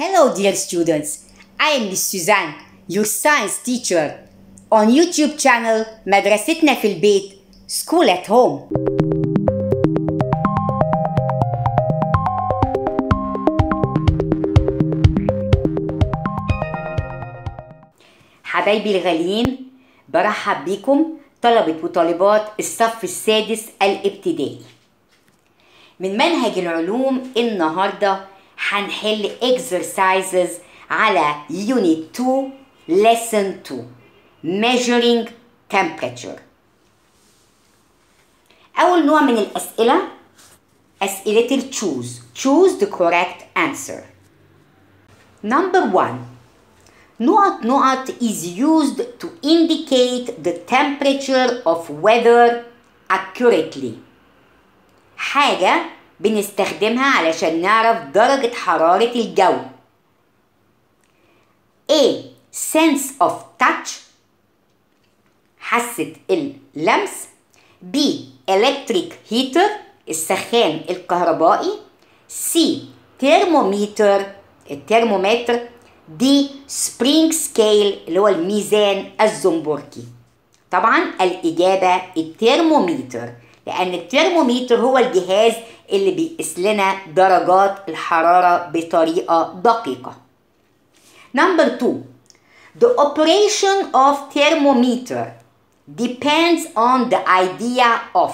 Hello, dear students. I am Miss Suzanne, your science teacher, on YouTube channel مدرستنا في البيت School at Home. حبايبي الغاليين برحب بكم طلبة وطالبات الصف السادس الابتدائي من منهج العلوم النهارده هنحل exercises على Unit 2 Lesson 2 Measuring Temperature أول نوع من الأسئلة أسئلة ال choose choose the correct answer Number 1 نقط نقط is used to indicate the temperature of weather accurately حاجة بنستخدمها علشان نعرف درجة حرارة الجو A. sense of touch حاسة اللمس B. electric heater السخان الكهربائي C. thermometer الترمومتر D. spring scale اللي هو الميزان الزنبركي طبعا الإجابة الترمومتر لأن الترمومتر هو الجهاز اللي بيقيس لنا درجات الحرارة بطريقة دقيقة. Number two, the operation of thermometer depends on the idea of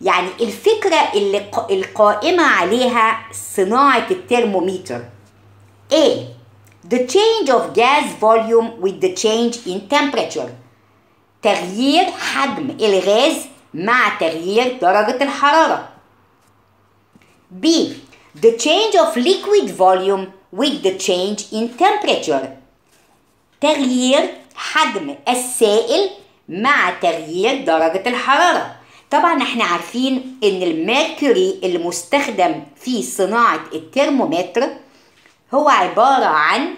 يعني الفكرة اللي القائمة عليها صناعة الترمومتر A. The change of gas volume with the change in temperature تغيير حجم الغاز مع تغيير درجة الحرارة. B. The change of liquid volume with the change in temperature. تغيير حجم السائل مع تغيير درجة الحرارة. طبعا إحنا عارفين إن الميركوري المستخدم في صناعة الترمومتر هو عبارة عن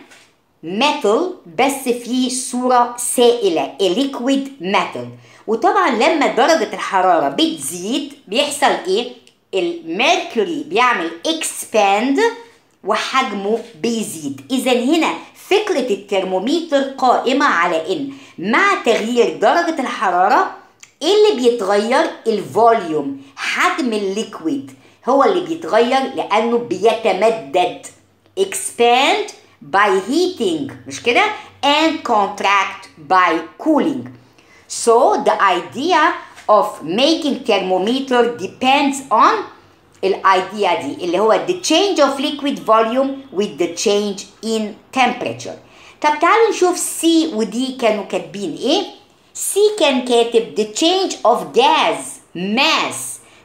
metal بس في صورة سائلة liquid metal وطبعا لما درجة الحرارة بتزيد بيحصل إيه؟ ال mercury بيعمل expand وحجمه بيزيد. اذا هنا فكرة الترمومتر قائمة على إن مع تغيير درجة الحرارة إيه اللي بيتغير ال volume حجم ال liquid هو اللي بيتغير لأنه بيتمدد. expand by heating مش كده؟ and contract by cooling. So the idea of making thermometer depends on الايديا دي اللي هو the change of liquid volume with the change in temperature. طب تعالوا نشوف سي ودي كانوا كاتبين إيه؟ سي كان كاتب the change of gas mass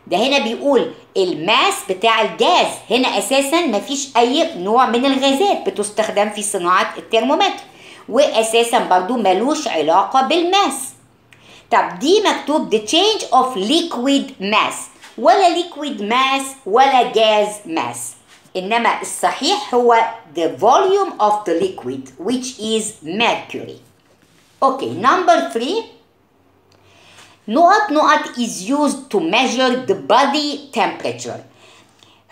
ده هنا بيقول ال mass بتاع الجاز هنا أساسا مفيش أي نوع من الغازات بتستخدم في صناعة الترمومتر واساسا برضو ملوش علاقة بال mass طب دي مكتوب the change of liquid mass ولا liquid mass ولا gas mass إنما الصحيح هو the volume of the liquid which is mercury. Okay, number three. نقط نقط is used to measure the body temperature.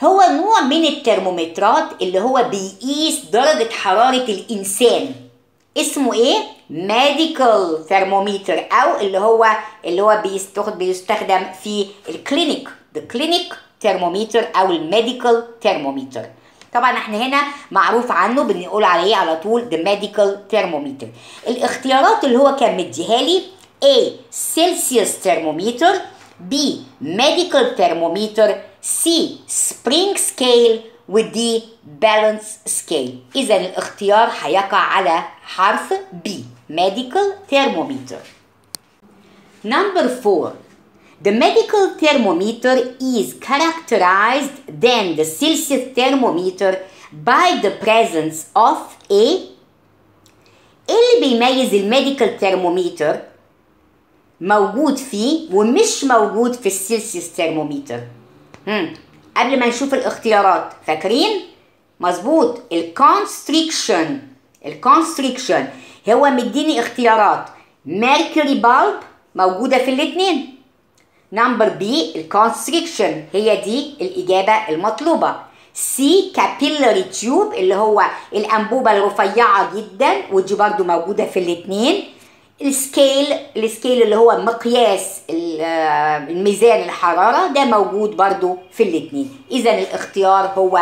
هو نوع من الترمومترات اللي هو بيقيس درجة حرارة الإنسان. اسمه إيه؟ medical thermometer أو اللي هو اللي هو بيستخدم في ال clinic the clinic thermometer أو ال medical thermometer طبعا إحنا هنا معروف عنه بنقول عليه على طول the medical thermometer الاختيارات اللي هو كان مديها لي A Celsius thermometer B medical thermometer C spring scale و D balance scale اذا الاختيار هيقع على حرف B. medical thermometer. Number 4 the medical thermometer is characterized than the Celsius thermometer by the presence of a اللي بيميز ال medical thermometer موجود فيه ومش موجود في ال Celsius thermometer هم. قبل ما نشوف الاختيارات فاكرين؟ مظبوط. ال constriction ال constriction هو مديني اختيارات. mercury bulb موجودة في الاتنين number B ال constriction هي دي الإجابة المطلوبة. C capillary tube اللي هو الأنبوبة الرفيعة جدا ودي برضو موجودة في الاثنين. ال scale ال scale اللي هو مقياس الميزان الحرارة ده موجود برضو في الاثنين. اذا الاختيار هو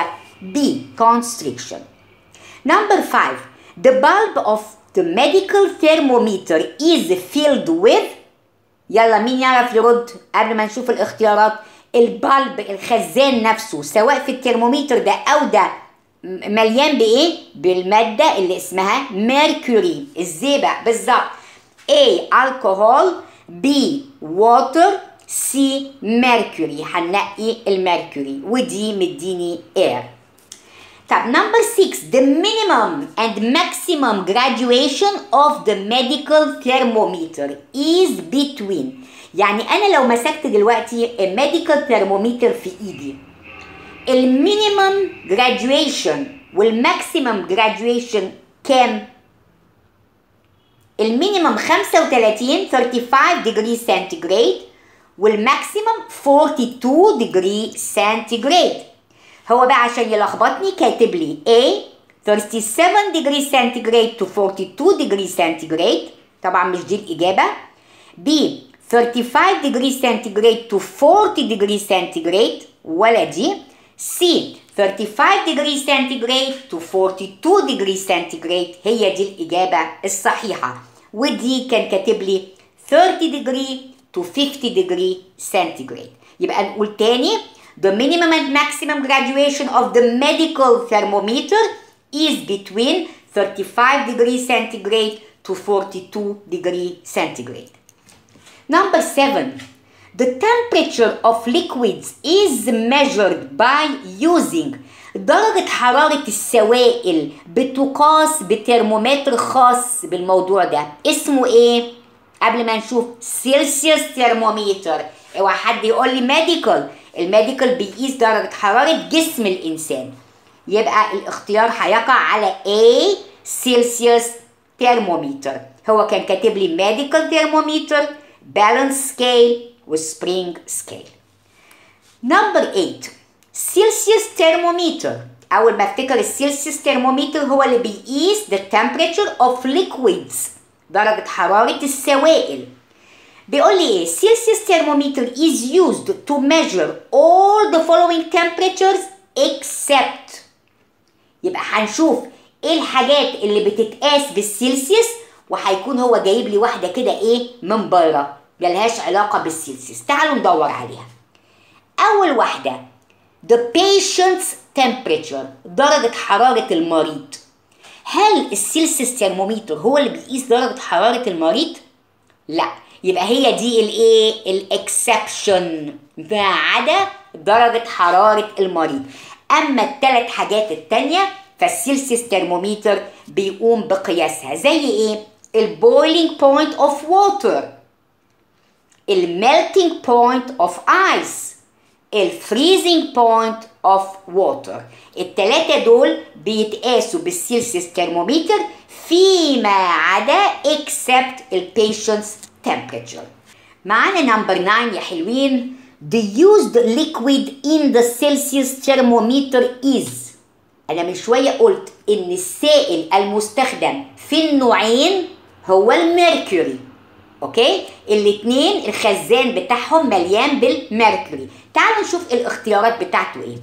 B constriction number 5 the bulb of the medical thermometer is filled with يلا مين يعرف يرد قبل ما نشوف الاختيارات؟ ال bulb الخزان نفسه سواء في الترمومتر ده أو ده مليان بإيه؟ بالمادة اللي اسمها mercury الزئبق بالظبط. A alcohol B water C mercury. هنقي ال mercury ودي مديني air. طب number 6 the minimum and maximum graduation of the medical thermometer is between. يعني أنا لو مسكت دلوقتي ال medical thermometer في إيدي ال minimum graduation وال maximum graduation كام؟ ال minimum 35 35 degree centigrade وال maximum 42 degree centigrade هو بقى عشان يلخبطني كاتب لي A 37 degree centigrade to 42 degree centigrade طبعا مش دي الإجابة. B 35 degree centigrade to 40 degree centigrade. ولا دي. C 35 degree centigrade to 42 degree centigrade. هي دي الإجابة الصحيحة. ودي كان كاتب لي 30 degree to 50 degree centigrade. يبقى نقول تاني The minimum and maximum graduation of the medical thermometer is between 35 degree centigrade to 42 degree centigrade. Number seven, the temperature of liquids is measured by using درجة حرارة السوائل بتقاس بترمومتر خاص بالموضوع ده اسمه ايه؟ قبل ما نشوف سيلسيوس ترمومتر اوعى حد يقول لي ميديكال الميديكال بيقيس درجة حرارة جسم الإنسان. يبقى الاختيار هيقع على A Celsius thermometer هو كان كاتب لي medical thermometer balance scale و spring scale number 8 Celsius thermometer أول ما أفتكر ال Celsius thermometer هو اللي بيقيس the temperature of liquids. درجة حرارة السوائل. بيقول لي إيه Celsius thermometer is used to measure all the following temperatures except. يبقى هنشوف إيه الحاجات اللي بتتقاس بالسيلسيوس وهيكون هو جايب لي واحدة كده إيه من بره ملهاش علاقة بالسيلسيوس تعالوا ندور عليها. أول واحدة the patient's temperature درجة حرارة المريض. هل ال Celsius thermometer هو اللي بيقيس درجة حرارة المريض؟ لا. يبقى هي دي الايه ال exception ما عدا درجة حرارة المريض. أما الثلاث حاجات التانية فال Celsius thermometer بيقوم بقياسها. زي إيه؟ ال boiling point of water ال melting point of ice ال freezing point of water التلاتة دول بيتقاسوا بال Celsius thermometer فيما عدا except ال patient's temperature. معانا number 9 يا حلوين The used liquid in the Celsius thermometer is أنا من شوية قلت إن السائل المستخدم في النوعين هو ال mercury. أوكي؟ الاتنين الخزان بتاعهم مليان بال mercury. تعالوا نشوف الاختيارات بتاعته إيه.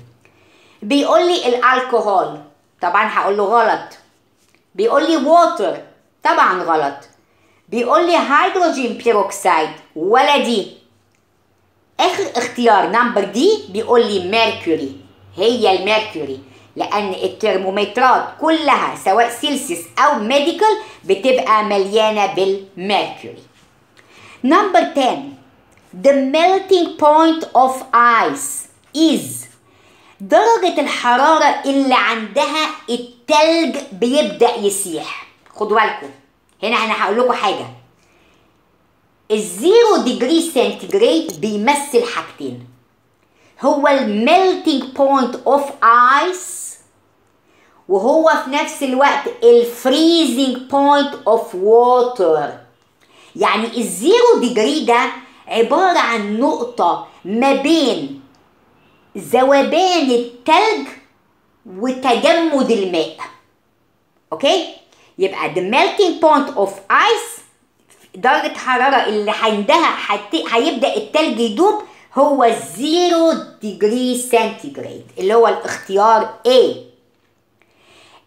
بيقول لي الألكوهول. طبعا هقول له غلط. بيقول لي water طبعا غلط. بيقول لي hydrogen peroxide ولا دي آخر اختيار number D بيقول لي mercury هي ال mercury لأن الترمومترات كلها سواء سيلسيوس أو medical بتبقى مليانة بال mercury number 10 the melting point of ice is. درجة الحرارة اللي عندها التلج بيبدأ يسيح. خدوا بالكم. هنا أنا هقول لكم حاجة. ال zero degree centigrade بيمثل حاجتين. هو ال melting point of ice وهو في نفس الوقت ال freezing point of water يعني ال zero degree ده عبارة عن نقطة ما بين ذوبان التلج وتجمد الماء. okay؟ يبقى the melting point of ice درجة حرارة اللي عندها هيبدأ التلج يدوب هو 0 degree centigrade اللي هو الاختيار A.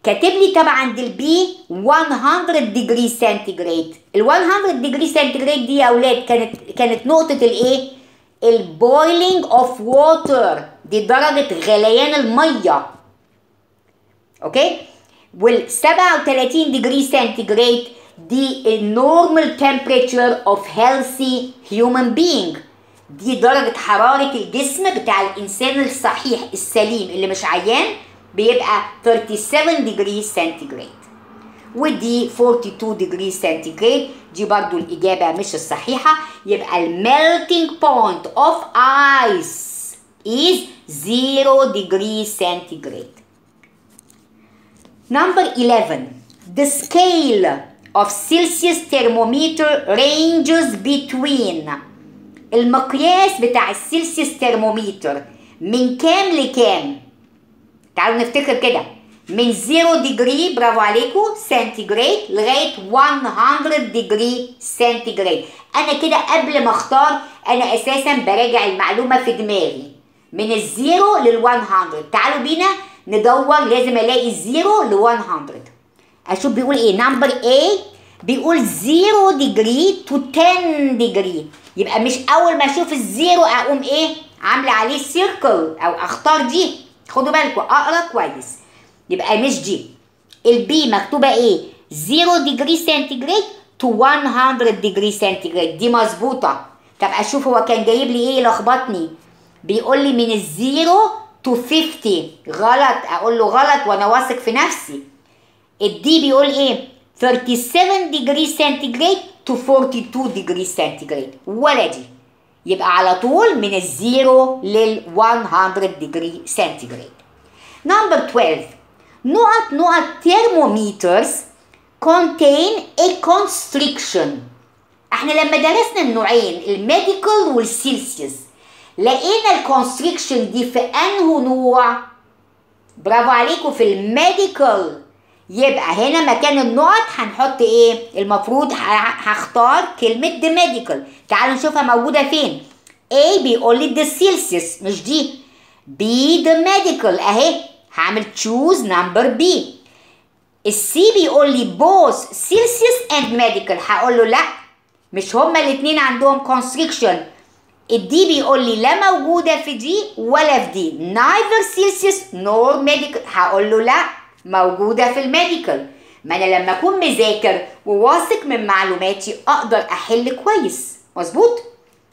كاتب لي طبعا عند ال B 100 degree centigrade ال 100 degree centigrade دي يا أولاد كانت كانت نقطة الايه ال boiling of water دي درجة غليان المية. okay؟ وال 37 degree centigrade دي ال normal temperature of healthy human being دي درجة حرارة الجسم بتاع الإنسان الصحيح السليم اللي مش عيان بيبقى 37 degree centigrade. ودي 42 degree centigrade دي برضو الإجابة مش الصحيحة. يبقى ال melting point of ice is 0 degree centigrade. Number 11 The scale of Celsius thermometer ranges between المقياس بتاع ال Celsius thermometer من كام لكام تعالوا نفتكر كده من 0 degree برافو عليكم سنتيجريد لغايه 100 degree centigrade أنا كده قبل ما اختار أنا أساسا براجع المعلومه في دماغي من ال zero لل 100 تعالوا بينا ندور لازم ألاقي ال zero ل 100 أشوف بيقول إيه؟ number A بيقول 0 degree to 10 degree يبقى مش أول ما أشوف ال zero أقوم إيه؟ عاملة عليه circle أو أختار دي خدوا بالكم أقرأ كويس. يبقى مش دي ال B مكتوبة إيه؟ 0 degree centigrade to 100 degree centigrade دي مظبوطة. طب أشوف هو كان جايب لي إيه؟ لخبطني. بيقول لي من ال zero to 50 غلط أقول له غلط وأنا واثق في نفسي. ال D بيقول إيه؟ 37 degree centigrade to 42 degree centigrade. ولا دي. يبقى على طول من ال zero لل 100 degree centigrade. number 12 نقط نقط thermometers contain a constriction. إحنا لما درسنا النوعين ال medical وال Celsius لقينا ال constriction دي في أنه نوع. برافو عليكم في ال medical. يبقى هنا مكان النقط هنحط إيه؟ المفروض هختار كلمة the medical. تعالوا نشوفها موجودة فين. A بيقول لي celsius مش دي. B the medical. أهي هعمل choose number B. ال C بيقول لي both celsius and medical. هقول له لأ مش هما الاتنين عندهم constriction. ال D بيقول لي لا موجودة في دي ولا في دي neither celsius nor medical. هقول له لا موجودة في ال medical. ما أنا لما أكون مذاكر وواثق من معلوماتي أقدر أحل كويس. مظبوط؟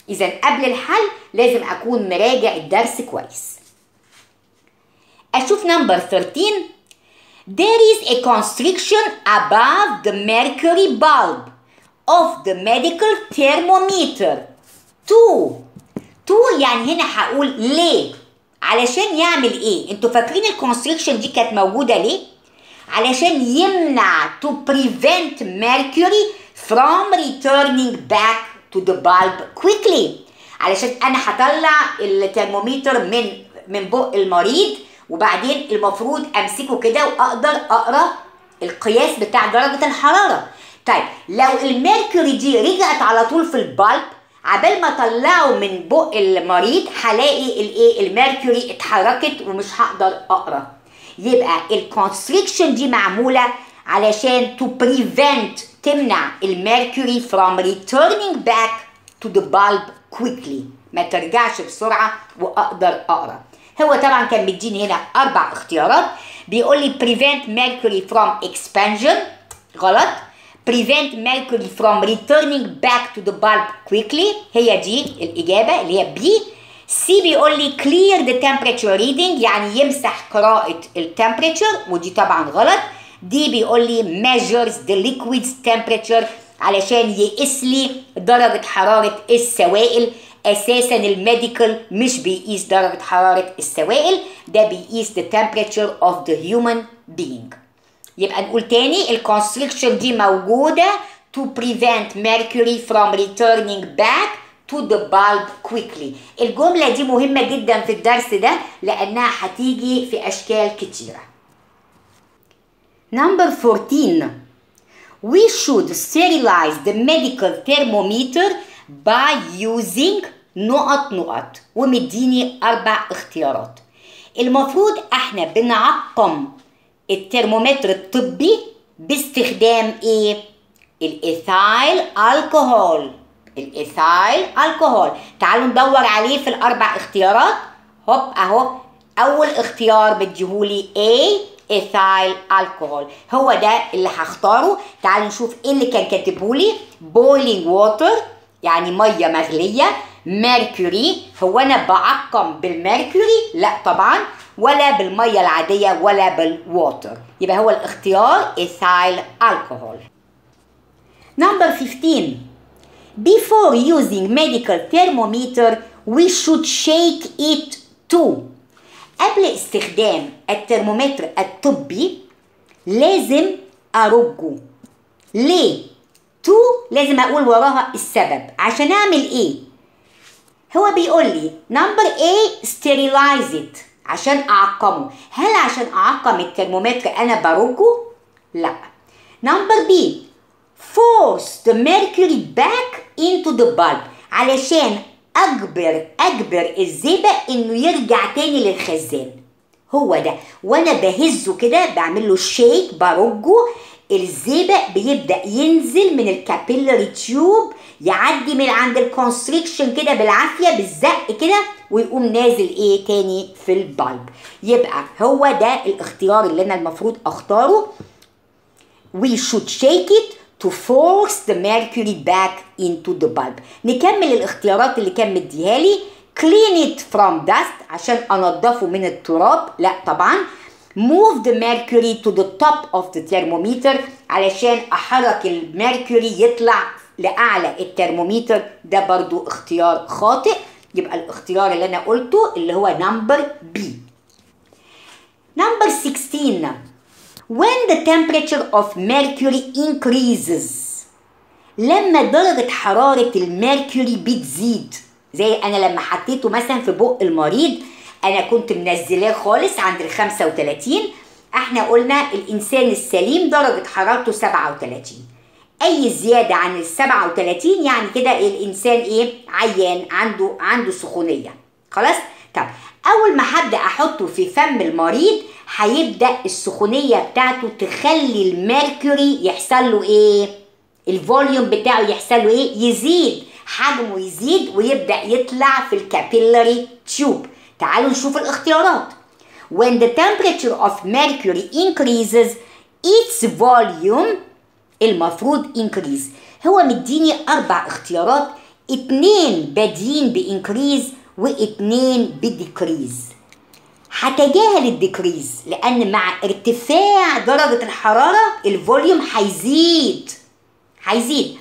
إذا قبل الحل لازم أكون مراجع الدرس كويس. أشوف number 13 There is a constriction above the mercury bulb of the medical thermometer. 2 2 يعني هنا هقول ليه. علشان يعمل إيه؟ أنتوا فاكرين ال constriction دي كانت موجودة ليه؟ علشان يمنع to prevent mercury from returning back to the bulb quickly. علشان أنا هطلع الترمومتر من من بق المريض وبعدين المفروض امسكه كده واقدر اقرأ القياس بتاع درجة الحرارة. طيب لو ال mercury دي رجعت على طول في ال bulb عبال ما اطلعه من بق المريض هلاقي الايه ال mercury اتحركت ومش هقدر أقرأ. يبقى ال constriction دي معمولة علشان to prevent تمنع ال mercury from returning back to the bulb quickly. ما ترجعش بسرعة وأقدر أقرأ. هو طبعا كان مديني هنا أربع اختيارات. بيقول لي prevent mercury from expansion. غلط. Prevent mercury from returning back to the bulb quickly. هي دي الإجابة اللي هي B. C بيقول لي clear the temperature reading يعني يمسح قراءة ال temperature ودي طبعا غلط. D بيقول لي measures the liquid's temperature علشان يقيس لي درجة حرارة السوائل. أساسا ال medical مش بيقيس درجة حرارة السوائل ده بيقيس the temperature of the human being. يبقى نقول تاني ال constriction دي موجودة to prevent mercury from returning back to the bulb quickly. الجملة دي مهمة جدا في الدرس ده لأنها هتيجي في أشكال كتيرة. Number 14 We should sterilize the medical thermometer by using نقط نقط ومديني أربع اختيارات. المفروض إحنا بنعقم الترمومتر الطبي باستخدام إيه؟ ال ethyl alcohol ال ethyl alcohol تعالوا ندور عليه في الأربع اختيارات. هوب أهو. أول اختيار مديهولي A ethyl alcohol هو ده اللي هختاره. تعالوا نشوف إيه اللي كان كاتبهولي. boiling water يعني مية مغلية. mercury هو أنا بعقم بال mercury لا طبعا. ولا بالمية العادية ولا بال water يبقى هو الاختيار ethyl alcohol Number 15 Before using medical thermometer we should shake it to. قبل استخدام الترمومتر الطبي لازم أرجه. ليه؟ to لازم أقول وراها السبب. عشان أعمل إيه؟ هو بيقول لي number A sterilize it. عشان أعقمه. هل عشان أعقم الترمومتر أنا برجه؟ لا. number B. Force the mercury back into the bulb. علشان أجبر أجبر الزئبق إنه يرجع تاني للخزان. هو ده. وأنا بهزه كده بعمل له shake برجه الزئبق بيبدأ ينزل من ال capillary tube يعدي من عند ال constriction كده بالعافية بالزق كده. ويقوم نازل إيه تاني في ال bulb يبقى هو ده الاختيار اللي أنا المفروض أختاره. We should shake it to force the mercury back into the bulb. نكمل الاختيارات اللي كان مديها لي. Clean it from dust عشان أنضفه من التراب. لا طبعا. Move the mercury to the top of the thermometer علشان أحرك الميركوري يطلع لأعلى الترمومتر ده برضو اختيار خاطئ. يبقى الاختيار اللي أنا قلته اللي هو number B number 16 when the temperature of mercury increases لما درجة حرارة ال mercury بتزيد. زي أنا لما حطيته مثلا في بق المريض أنا كنت منزلاه خالص عند ال 35 إحنا قلنا الإنسان السليم درجة حرارته 37 أي زيادة عن ال 37 يعني كده الإنسان إيه؟ عيان عنده عنده سخونية. خلاص؟ طب أول ما هبدأ أحطه في فم المريض هيبدأ السخونية بتاعته تخلي ال mercury يحصل له إيه؟ ال volume بتاعه يحصل له إيه؟ يزيد. حجمه يزيد ويبدأ يطلع في ال capillary tube. تعالوا نشوف الاختيارات. When the temperature of mercury increases its volume المفروض increase هو مديني أربع اختيارات اتنين بادين ب increase واتنين ب decrease. هتجاهل ال decrease لأن مع ارتفاع درجة الحرارة ال volume هيزيد. هيزيد.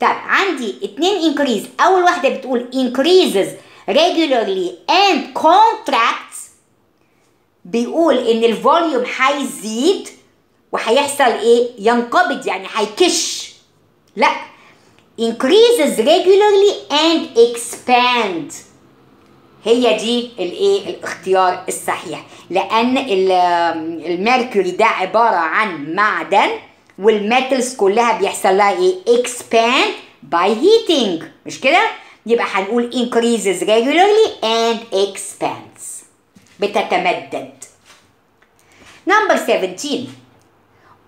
طب عندي اتنين increase. أول واحدة بتقول increases regularly and contracts. بيقول إن ال volume هيزيد وهيحصل إيه؟ ينقبض يعني هيكش. لا. increases regularly and expand. هي دي الإيه؟ الاختيار الصحيح. لأن ال mercury ده عبارة عن معدن وال metals كلها بيحصل لها إيه؟ expand by heating. مش كده؟ يبقى هنقول increases regularly and expands. بتتمدد. Number 17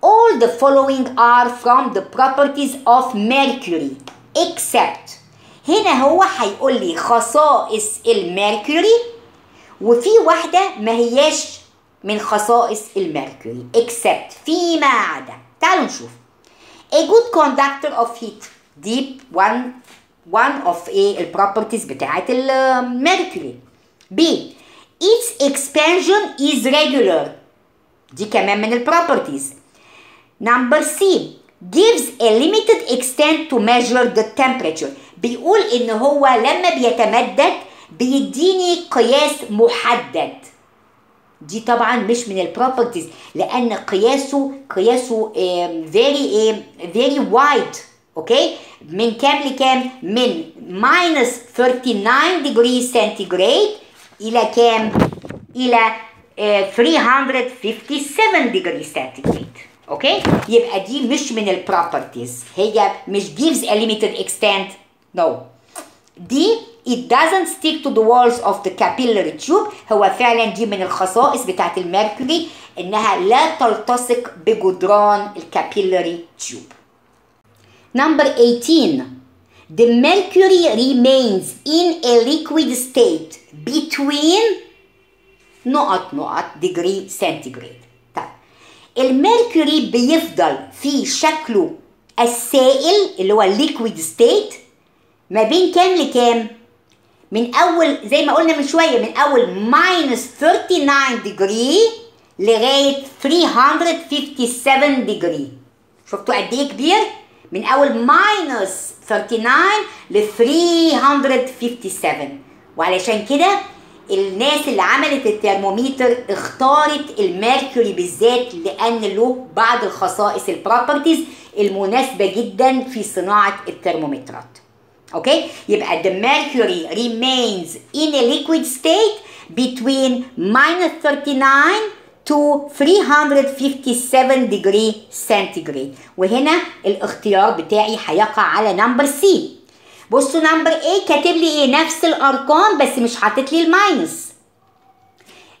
all the following are from the properties of mercury except هنا هو هيقول لي خصائص ال mercury وفي واحدة ما هياش من خصائص ال mercury except فيما عدا. تعالوا نشوف. A good conductor of heat دي one one of إيه ال properties بتاعت ال mercury B its expansion is regular. دي كمان من ال properties number C gives a limited extent to measure the temperature بيقول ان هو لما بيتمدد بيديني قياس محدد دي طبعا مش من ال properties لأن قياسه قياسه very very wide okay من كام لكام من minus 39 degree centigrade إلى كام إلى آه، 357 degree centigrade اوكي يبقى دي مش من البروبرتيز هي مش gives a limited extent no دي it doesn't stick to the walls of the capillary tube هو فعلا دي من الخصائص بتاعت الميركوري انها لا تلتصق بجدران الكابيلاري تيوب Number 18. The mercury remains in a liquid state between نقط نقط degree centigrade. الميركوري بيفضل في شكله السائل اللي هو liquid state ما بين كام لكام؟ من أول زي ما قلنا من شوية من أول minus 39 degree لغاية 357 degree. شفتوا قد إيه كبير؟ من أول minus 39 ل 357 وعلشان كده الناس اللي عملت الترمومتر اختارت ال mercury بالذات لأن له بعض الخصائص ال properties المناسبة جدا في صناعة الترمومترات. okay؟ يبقى the mercury remains in a liquid state between minus 39 to 357 degree centigrade. وهنا الاختيار بتاعي هيقع على number C بصوا number A كاتب لي إيه؟ نفس الأرقام بس مش حاطط لي ال minus.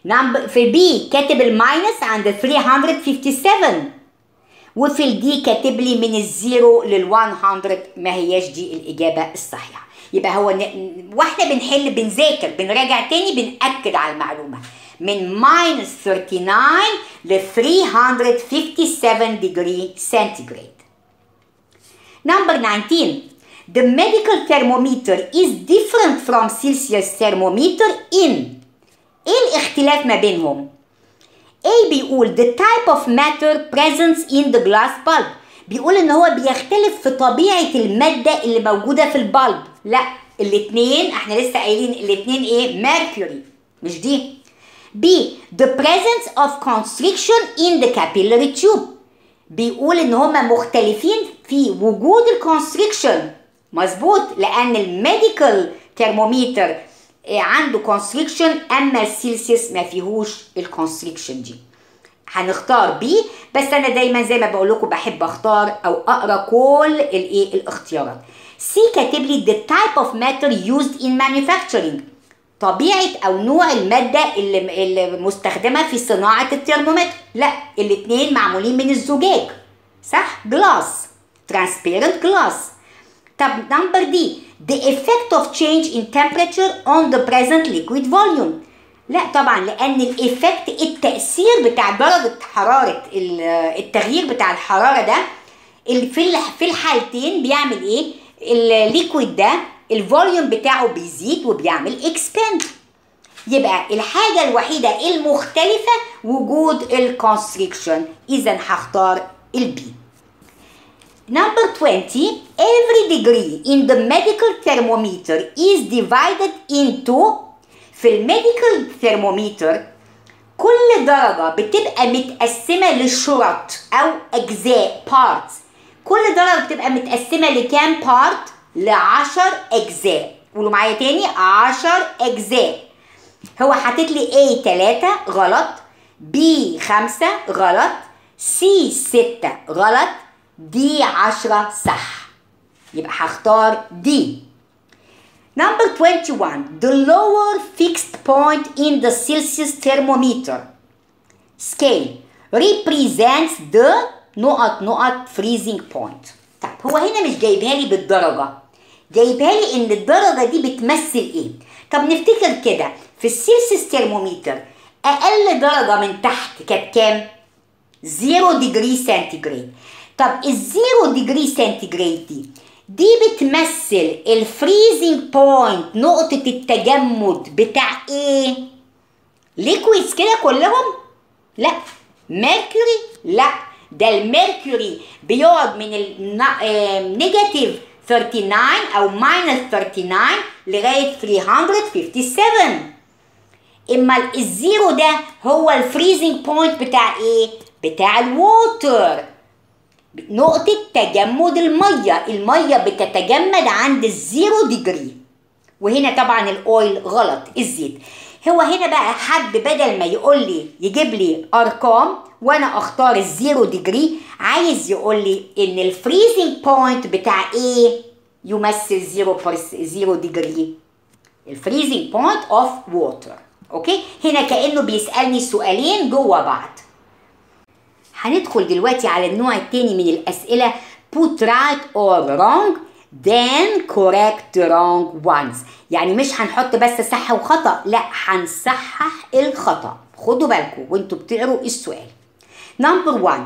number في B كاتب ال minus عند 357 وفي ال D كاتب لي من ال zero لل 100 ما هياش دي الإجابة الصحيحة. يبقى هو ن... وإحنا بنحل بنذاكر بنراجع تاني بنأكد على المعلومة. من minus 39 ل 357 degree centigrade. Number 19. The medical thermometer is different from Celsius thermometer in إيه الاختلاف ما بينهم؟ A بيقول the type of matter present in the glass bulb بيقول ان هو بيختلف في طبيعة المادة اللي موجودة في ال bulb لا الاتنين إحنا لسه قايلين الاتنين إيه mercury مش دي B. The presence of constriction in the capillary tube بيقول ان هما مختلفين في وجود ال constriction مظبوط لأن ال medical thermometer عنده constriction أما السيلسيوس ما فيهوش ال constriction دي. هنختار B بس أنا دايما زي ما بقول لكم بحب أختار أو أقرأ كل الايه الاختيارات. C كاتب لي the type of matter used in manufacturing. طبيعة أو نوع المادة اللي, مستخدمة في صناعة الترمومتر. لا الاتنين معمولين من الزجاج. صح؟ glass transparent glass. طب number D the effect of change in temperature on the present liquid volume. لا طبعا لأن ال effect التأثير بتاع درجة حرارة التغيير بتاع الحرارة ده في في الحالتين بيعمل إيه؟ ال liquid ده ال volume بتاعه بيزيد وبيعمل expand يبقى الحاجة الوحيدة المختلفة وجود ال constriction إذا هختار ال B Number 20 every degree in the medical thermometer is divided into في الميديكال ثرمومتر كل درجة بتبقى متقسمة لشرط أو أجزاء parts. كل درجة بتبقى متقسمة لكام part لعشر أجزاء. قولوا معايا تاني عشر أجزاء. هو حاطط لي A 3 غلط. B 5 غلط. C 6 غلط. D 10 صح. يبقى هختار D. Number 21 The lower fixed point in the Celsius thermometer. Scale represents the نقط نقط freezing point. طب هو هنا مش جايبها لي بالدرجة. جايبها لي إن الدرجة دي بتمثل إيه. طب نفتكر كده. في ال Celsius thermometer أقل درجة من تحت كانت كام؟ 0 degree centigrade. طب ال zero degree centigrade دي دي بتمثل ال freezing point نقطة التجمد بتاع إيه liquids كده كلهم؟ لا. mercury لا. ده ال mercury بيقعد من ال negative 39 أو minus 39 لغاية 357 إما ال zero ده هو ال freezing point بتاع إيه بتاع ال water نقطة تجمد المية. المية بتتجمد عند ال zero degree وهنا طبعا ال oil غلط الزيت. هو هنا بقى حد بدل ما يقول لي يجيب لي أرقام وأنا أختار ال zero degree عايز يقول لي إن ال freezing point بتاع إيه يمثل zero zero degree ال freezing point of water okay؟ هنا كأنه بيسألني سؤالين جوه بعض. هندخل دلوقتي على النوع التاني من الأسئلة. Put right or wrong then correct wrong ones. يعني مش هنحط بس صح وخطأ لا هنصحح الخطأ. خدوا بالكم وانتوا بتقروا السؤال. Number one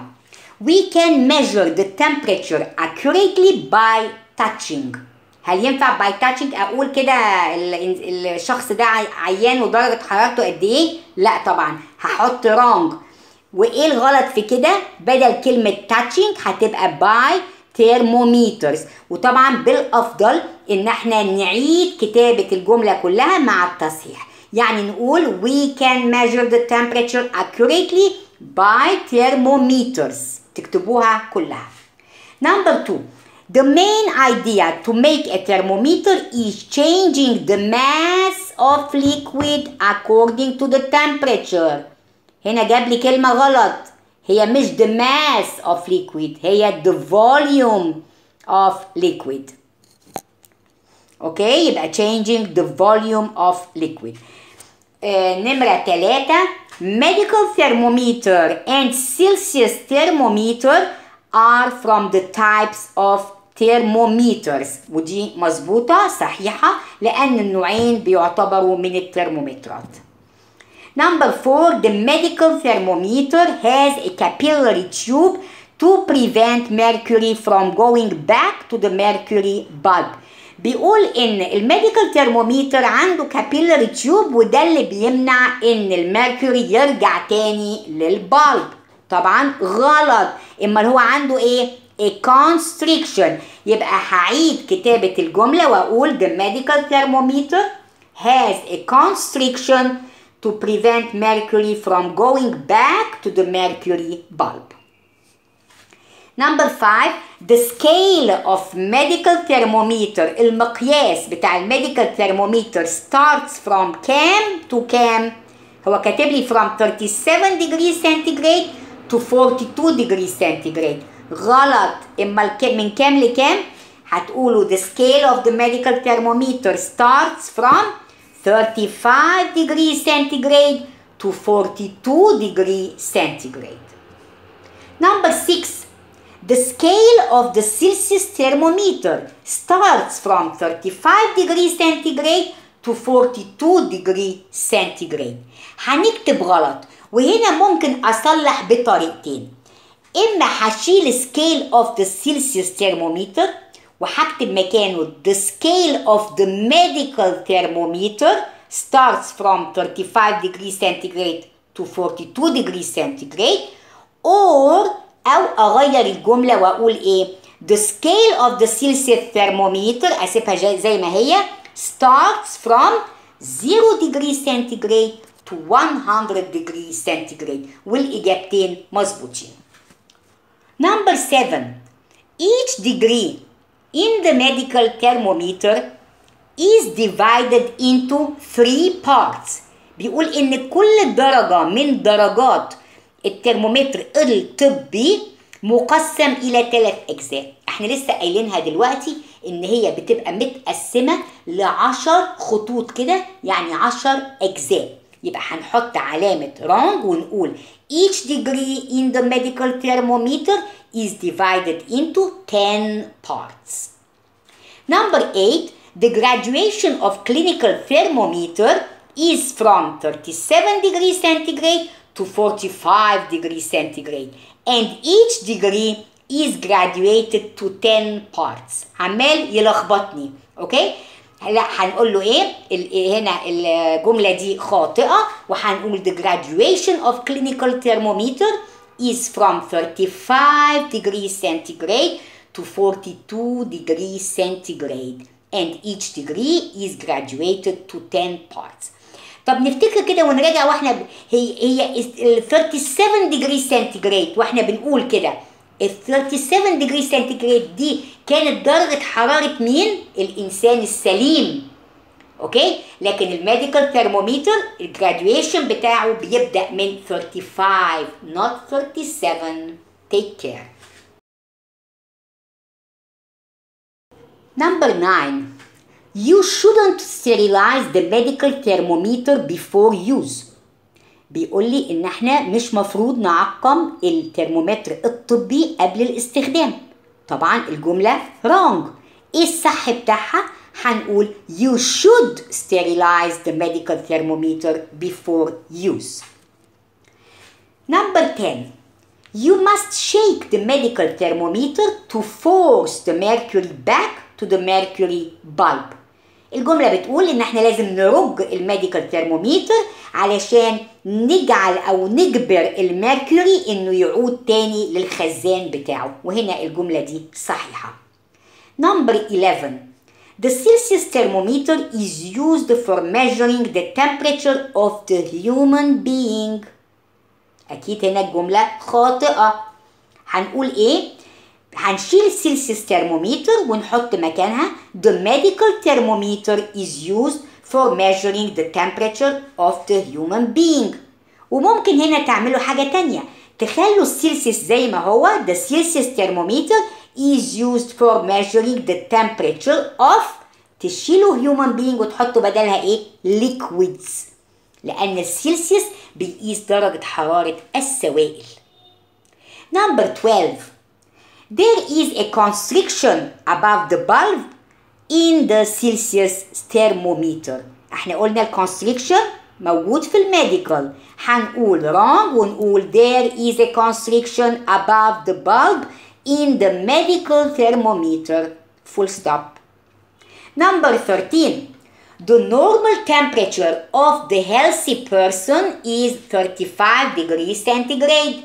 we can measure the temperature accurately by touching. هل ينفع by touching أقول كده الشخص ده عيان ودرجة حرارته قد إيه؟ لا طبعا. هحط wrong وايه الغلط في كده بدل كلمه touching هتبقى by thermometers وطبعا بالافضل ان إحنا نعيد كتابه الجمله كلها مع التصحيح يعني نقول we can measure the temperature accurately by thermometers تكتبوها كلها number two The main idea to make a thermometer is changing the mass of liquid according to the temperature. هنا جاب لي كلمة غلط هي مش the mass of liquid هي the volume of liquid. أوكي يبقى changing the volume of liquid. آه نمرة ثلاثة medical thermometer and Celsius thermometer are from the types of thermometers ودي مظبوطة صحيحة لأن النوعين بيعتبروا من الترمومترات. Number four, the medical thermometer has a capillary tube to prevent mercury from going back to the mercury bulb. بيقول ان ال medical thermometer عنده capillary tube وده اللي بيمنع ان ال mercury يرجع تاني لل bulb طبعا غلط اما هو عنده إيه a constriction يبقى هعيد كتابة الجملة واقول the medical thermometer has a constriction to prevent mercury from going back to the mercury bulb. Number five, the scale of medical thermometer المقياس بتاع الميديكال thermometer starts from كام to كام؟ هو كاتب لي from 37 degrees centigrade to 42 degrees centigrade غلط اما من كام لكام؟ هتقولوا the scale of the medical thermometer starts from 35 degrees centigrade to 42 degrees centigrade. Number six, the scale of the Celsius thermometer starts from 35 degrees centigrade to 42 degree centigrade. هنكتب غلط وهنا ممكن أصلح بطريقتين. إما هشيل scale of the Celsius thermometer وهكتب مكانه the scale of the medical thermometer starts from 35 degrees centigrade to 42 degrees centigrade or أو أغير الجملة وأقول إيه the scale of the Celsius thermometer أسيبها زي ما هي starts from 0 degree centigrade to 100 degree centigrade والإجابتين مظبوطين Number 7 each degree in the medical thermometer is divided into three parts. بيقول إن كل درجة من درجات الترمومتر الطبي مقسم إلى ثلاث أجزاء. إحنا لسه قايلينها دلوقتي إن هي بتبقى متقسمة لعشر خطوط كده يعني عشر أجزاء. يبقى هنحط علامة wrong ونقول each degree in the medical thermometer is divided into 10 parts. Number 8, the graduation of clinical thermometer is from 37 degrees centigrade to 45 degrees centigrade and each degree is graduated to 10 parts عمال يلخبطني اوكي لا هنقول له إيه هنا الجمله دي خاطئه وهنقول the graduation of clinical thermometer is from 35 degrees centigrade to 42 degrees centigrade and each degree is graduated to 10 parts طب نفتكر كده ونراجع وإحنا. هي هي ال 37 degree centigrade وإحنا بنقول كده ال 37 degree centigrade دي كانت درجة حرارة مين؟ الإنسان السليم okay لكن ال medical thermometer ال graduation بتاعه بيبدأ من 35 not 37 take care Number 9 You shouldn't sterilize the medical thermometer before use بيقول لي ان إحنا مش مفروض نعقم الترمومتر الطبي قبل الاستخدام طبعا الجملة wrong إيه الصح بتاعها هنقول you should sterilize the medical thermometer before use number 10 you must shake the medical thermometer to force the mercury back to the mercury bulb الجملة بتقول إن إحنا لازم نرج ال medical thermometer علشان نجعل أو نجبر ال mercury إنه يعود تاني للخزان بتاعه وهنا الجملة دي صحيحة. Number 11 The Celsius thermometer is used for measuring the temperature of the human being. أكيد هنا الجملة خاطئة. هنقول إيه؟ هنشيل ال Celsius thermometer ونحط مكانها the medical thermometer is used for measuring the temperature of the human being وممكن هنا تعملوا حاجة تانية تخلوا السيلسيوس زي ما هو the Celsius thermometer is used for measuring the temperature of تشيلوا human being وتحطوا بدلها ايه liquids لأن السيلسيوس بيقيس درجة حرارة السوائل Number 12 there is a constriction above the bulb in the Celsius thermometer احنا قلنا الكونستريكشن موجود في الميديكال هنقول wrong ونقول there is a constriction above the bulb in the medical thermometer full stop number 13 the normal temperature of the healthy person is 35 degrees centigrade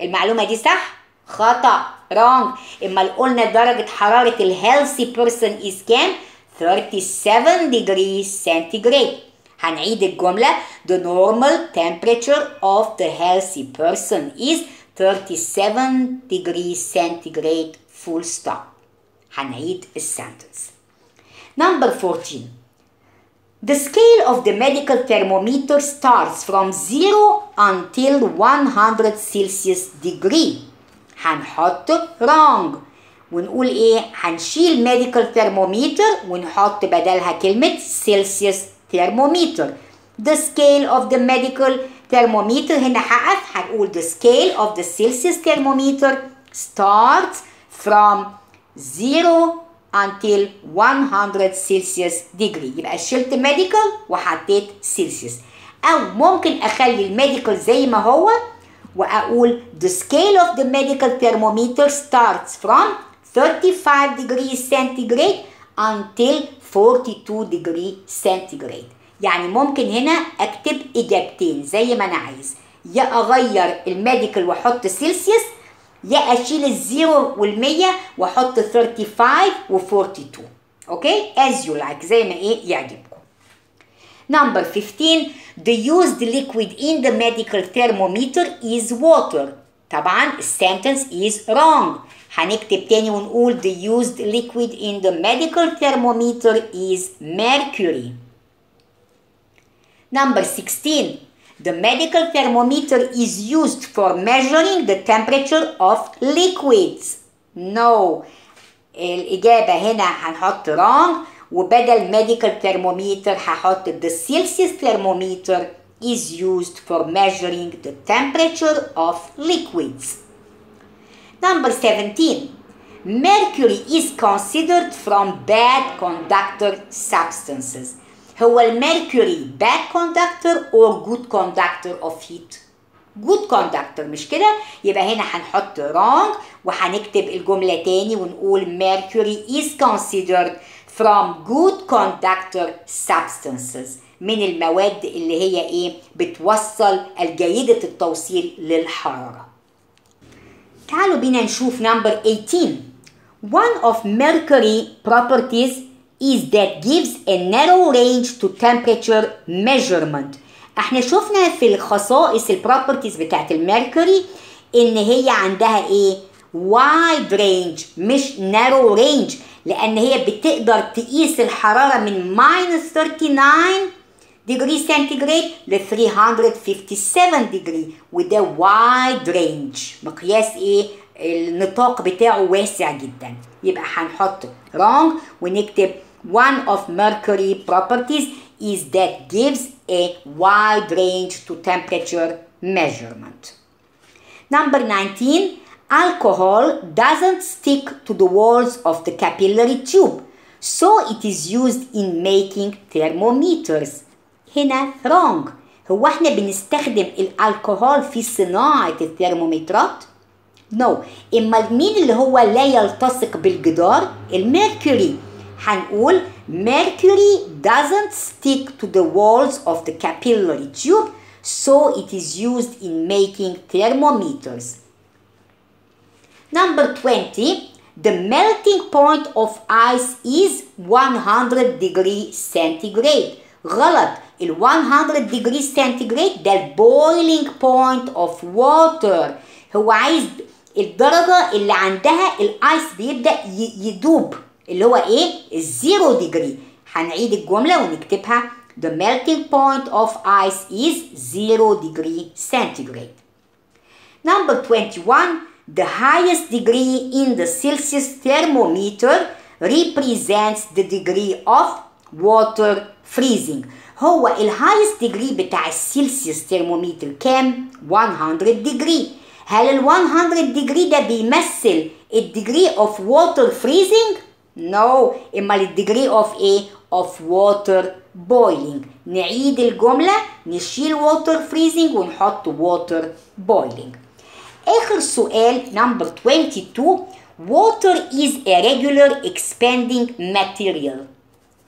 المعلومة دي صح؟ خطأ wrong اما قلنا درجة حرارة الهيلثي بيرسون is كام 37 degrees centigrade هنعيد الجملة the normal temperature of the healthy person is 37 degrees centigrade full stop هنعيد السنتنس number 14 The scale of the medical thermometer starts from 0 until 100 Celsius degree هنحط wrong ونقول إيه هنشيل medical thermometer ونحط بدلها كلمة Celsius thermometer the scale of the medical thermometer هنا حقف هنقول the scale of the Celsius thermometer starts from 0 until 100 Celsius degree يبقى شلت medical وحطيت Celsius أو ممكن أخلي الميديكال زي ما هو وأقول the scale of the medical thermometer starts from 35 degrees centigrade until 42 degree centigrade. يعني ممكن هنا أكتب إجابتين زي ما أنا عايز. يا أغير ال medical وأحط سيلسيوس يا أشيل ال zero والمية وأحط 35 و 42 okay؟ As you like. زي ما إيه؟ يعجبكم. Number 15 The used liquid in the medical thermometer is water طبعا السنتنس is wrong هنكتب تاني ونقول the used liquid in the medical thermometer is mercury Number 16 The medical thermometer is used for measuring the temperature of liquids No الإجابة هنا هنحط wrong وبدل medical thermometer هحط the Celsius thermometer is used for measuring the temperature of liquids. Number 17. Mercury is considered from bad conductor substances. هو الميركوري bad conductor or good conductor of heat؟ good conductor مش كده؟ يبقى هنا هنحط wrong وهنكتب الجملة تاني ونقول mercury is considered from good conductor substances من المواد اللي هي إيه بتوصل الجيدة التوصيل للحرارة تعالوا بينا نشوف number 18 one of mercury properties is that gives a narrow range to temperature measurement إحنا شفنا في الخصائص ال properties بتاعت ال mercury ان هي عندها إيه wide range مش narrow range لأن هي بتقدر تقيس الحرارة من minus 39 degree centigrade ل 357 degree وده wide range مقياس إيه؟ النطاق بتاعه واسع جدا يبقى هنحط wrong ونكتب one of mercury properties is that gives a wide range to temperature measurement. Number 19, alcohol doesn't stick to the walls of the capillary tube, so it is used in making thermometers. هنا wrong. هو احنا بنستخدم الالكوهول في صناعة الثرمومترات؟ نو no. اما مين اللي هو لا يلتصق بالجدار؟ الميركوري. هنقول mercury doesn't stick to the walls of the capillary tube so it is used in making thermometers. Number 20 the melting point of ice is 100 degree centigrade غلط ال 100 degree centigrade ده ال boiling point of water هو عايز الدرجة اللي عندها الايس بيبدأ يدوب اللي هو ايه الزيرو ديجري هنعيد الجملة ونكتبها the melting point of ice is zero degree centigrade number 21 the highest degree in the Celsius thermometer represents the degree of water freezing. هو ال highest degree بتاع ال Celsius thermometer كام 100 degree هل ال 100 degree ده بيمثل ال degree of water freezing نو no. اما ال degree of إيه of water boiling نعيد الجمله نشيل water freezing ونحط water boiling آخر سؤال number 22 water is a regular expanding material.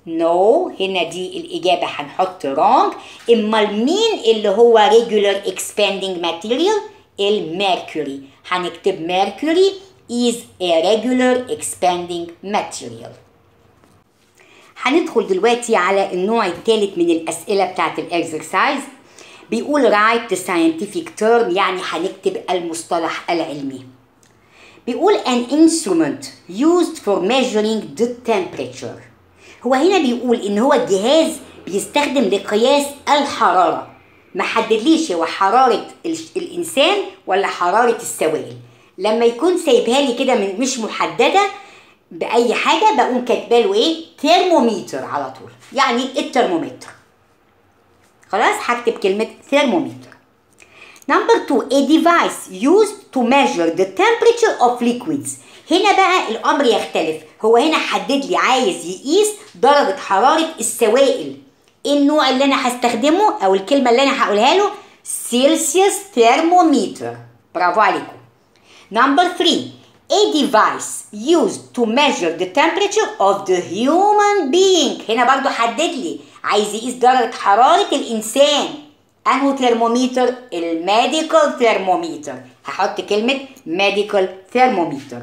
No. هنا دي الإجابة هنحط wrong. إما مين اللي هو regular expanding material الميركوري هنكتب mercury is a regular expanding material. هندخل دلوقتي على النوع الثالث من الأسئلة بتاعت الإكسرسايز بيقول the scientific term يعني هنكتب المصطلح العلمي. بيقول an instrument used for measuring the temperature. هو هنا بيقول إن هو الجهاز بيستخدم لقياس الحرارة. ما حددليش هو حرارة الإنسان ولا حرارة السوائل. لما يكون سايبها لي كده مش محددة بأي حاجة بقوم كاتبة له إيه؟ ترمومتر على طول. يعني الترمومتر. خلاص هكتب كلمة thermometer. Number two, a device used to measure the temperature of liquids. هنا بقى الأمر يختلف، هو هنا حدد لي عايز يقيس درجة حرارة السوائل. إيه النوع اللي أنا هستخدمه أو الكلمة اللي أنا هقولها له؟ Celsius thermometer. برافو عليكم. Number three, a device used to measure the temperature of the human being. هنا برضو حدد لي عايز يقيس درجة حرارة الإنسان أنه ترمومتر ال medical thermometer هحط كلمة medical thermometer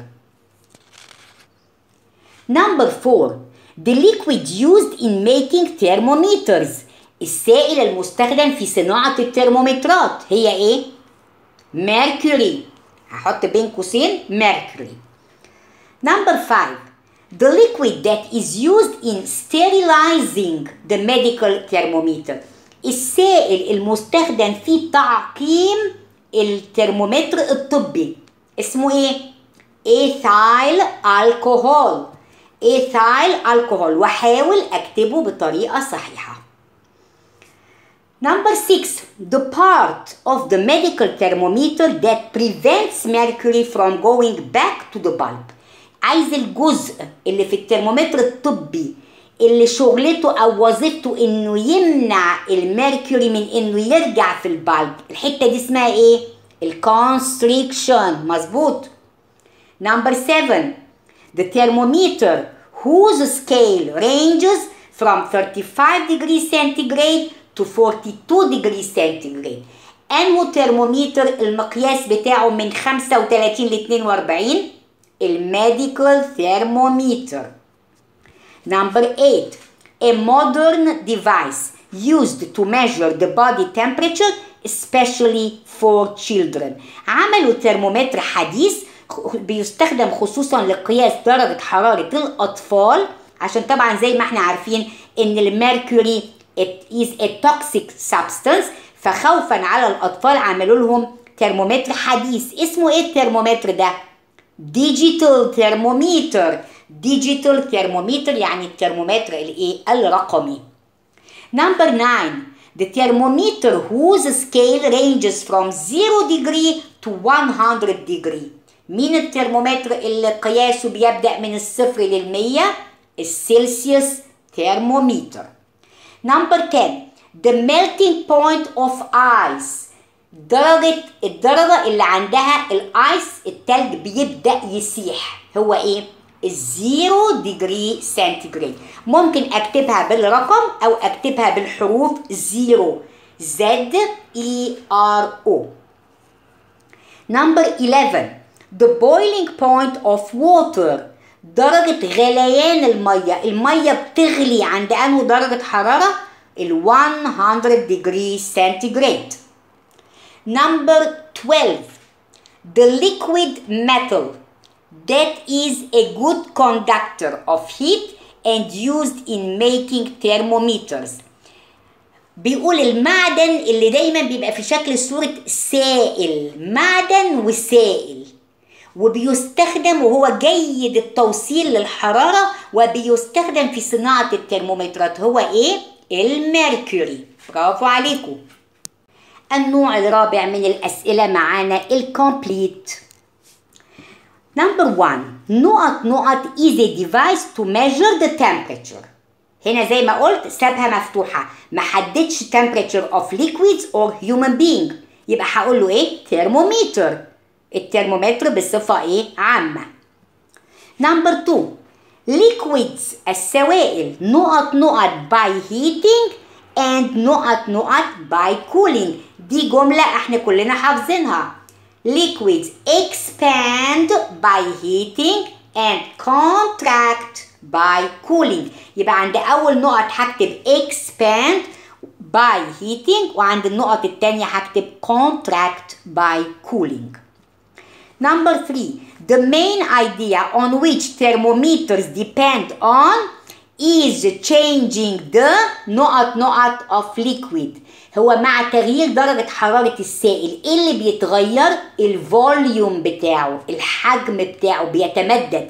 Number four The liquid used in making thermometers السائل المستخدم في صناعة الترمومترات هي إيه؟ mercury هحط بين قوسين mercury. Number five The liquid that is used in sterilizing the medical thermometer السائل المستخدم في تعقيم الترمومتر الطبي. اسمه إيه؟ ethyl alcohol ethyl alcohol وأحاول أكتبه بطريقة صحيحة. Number six, the part of the medical thermometer that prevents mercury from going back to the bulb. عايز الجزء اللي في الترمومتر الطبي اللي شغلته او وظيفته انه يمنع الميركوري من انه يرجع في البالب الحته دي اسمها ايه الكونستريكشن مظبوط نمبر 7 the thermometer whose scale ranges from 35 degrees centigrade to 42 degrees centigrade. انه ترمومتر المقياس بتاعه من 35 ل 42 ال medical thermometer Number 8 a modern device used to measure the body temperature especially for children. عملوا ترمومتر حديث بيستخدم خصوصا لقياس درجة حرارة الأطفال عشان طبعا زي ما إحنا عارفين إن ال mercury it is a toxic substance فخوفا على الأطفال عملوا لهم ترمومتر حديث. اسمه إيه الترمومتر ده؟ digital thermometer digital thermometer يعني الترمومتر الايه الرقمي. Number 9 the thermometer whose scale ranges from 0 degree to 100 degree. مين الترمومتر اللي قياسه بيبدأ من الصفر للمية؟ ال Celsius thermometer. Number 10 the melting point of ice. درجة الدرجة اللي عندها ال ice التلج بيبدأ يسيح. هو إيه؟ ال zero degree centigrade ممكن أكتبها بالرقم أو أكتبها بالحروف zero. Z E R O Number 11 The boiling point of water. درجة غليان المية المية بتغلي عند أنه درجة حرارة ال 100 degree centigrade Number 12 The liquid metal that is a good conductor of heat and used in making thermometers بيقول المعدن اللي دايما بيبقى في شكل صورة سائل معدن وسائل وبيستخدم وهو جيد التوصيل للحرارة وبيستخدم في صناعة الترمومترات. هو إيه؟ ال mercury. برافو عليكم. النوع الرابع من الأسئلة معانا ال complete. Number one. نقط نقط a device to measure the temperature. هنا زي ما قلت سابها مفتوحة. ما حددش temperature of liquids or human being. يبقى هقول له إيه؟ thermometer. الترمومتر بصفة إيه عامة Number two liquids السوائل نقط نقط by heating and نقط نقط by cooling دي جملة إحنا كلنا حافظينها liquids expand by heating and contract by cooling يبقى عند أول نقط هكتب expand by heating وعند النقط التانية هكتب contract by cooling Number three, the main idea on which thermometers depend on is changing the نقط نقط of liquid هو مع تغيير درجة حرارة السائل إيه اللي بيتغير ال volume بتاعه الحجم بتاعه بيتمدد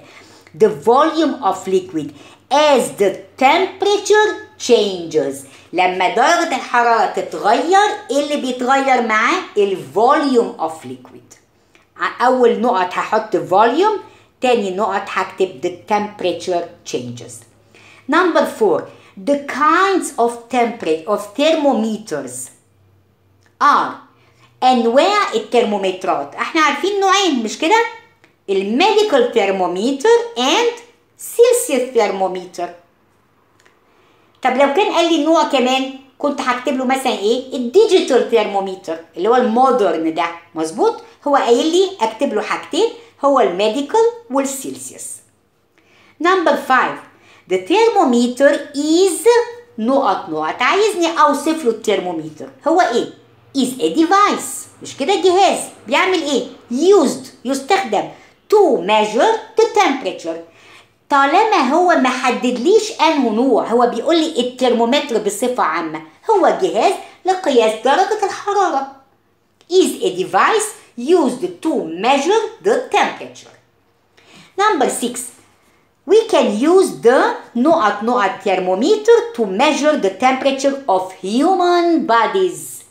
the volume of liquid as the temperature changes لما درجة الحرارة تتغير إيه اللي بيتغير معاه ال volume of liquid أول نقط هحط volume تاني نقط هكتب the temperature changes. Number four, the kinds of temperature of thermometers are أنواع الترمومترات إحنا عارفين نوعين مش كده؟ ال medical thermometer and Celsius thermometer طب لو كان قال لي نوع كمان؟ كنت هكتب له مثلا إيه؟ ال digital thermometer اللي هو ال modern ده. مظبوط؟ هو قايل لي أكتب له حاجتين هو ال medical وال Celsius. number 5 The thermometer is نقط نقط. عايزني أوصف له الترمومتر هو إيه؟ is a device. مش كده؟ جهاز. بيعمل إيه؟ used يستخدم. to measure the temperature. طالما هو ما حددليش انه نوع هو بيقول لي الترمومتر بصفة عامة هو جهاز لقياس درجة الحرارة is a device used to measure the temperature number 6 we can use the نقط نقط thermometer to measure the temperature of human bodies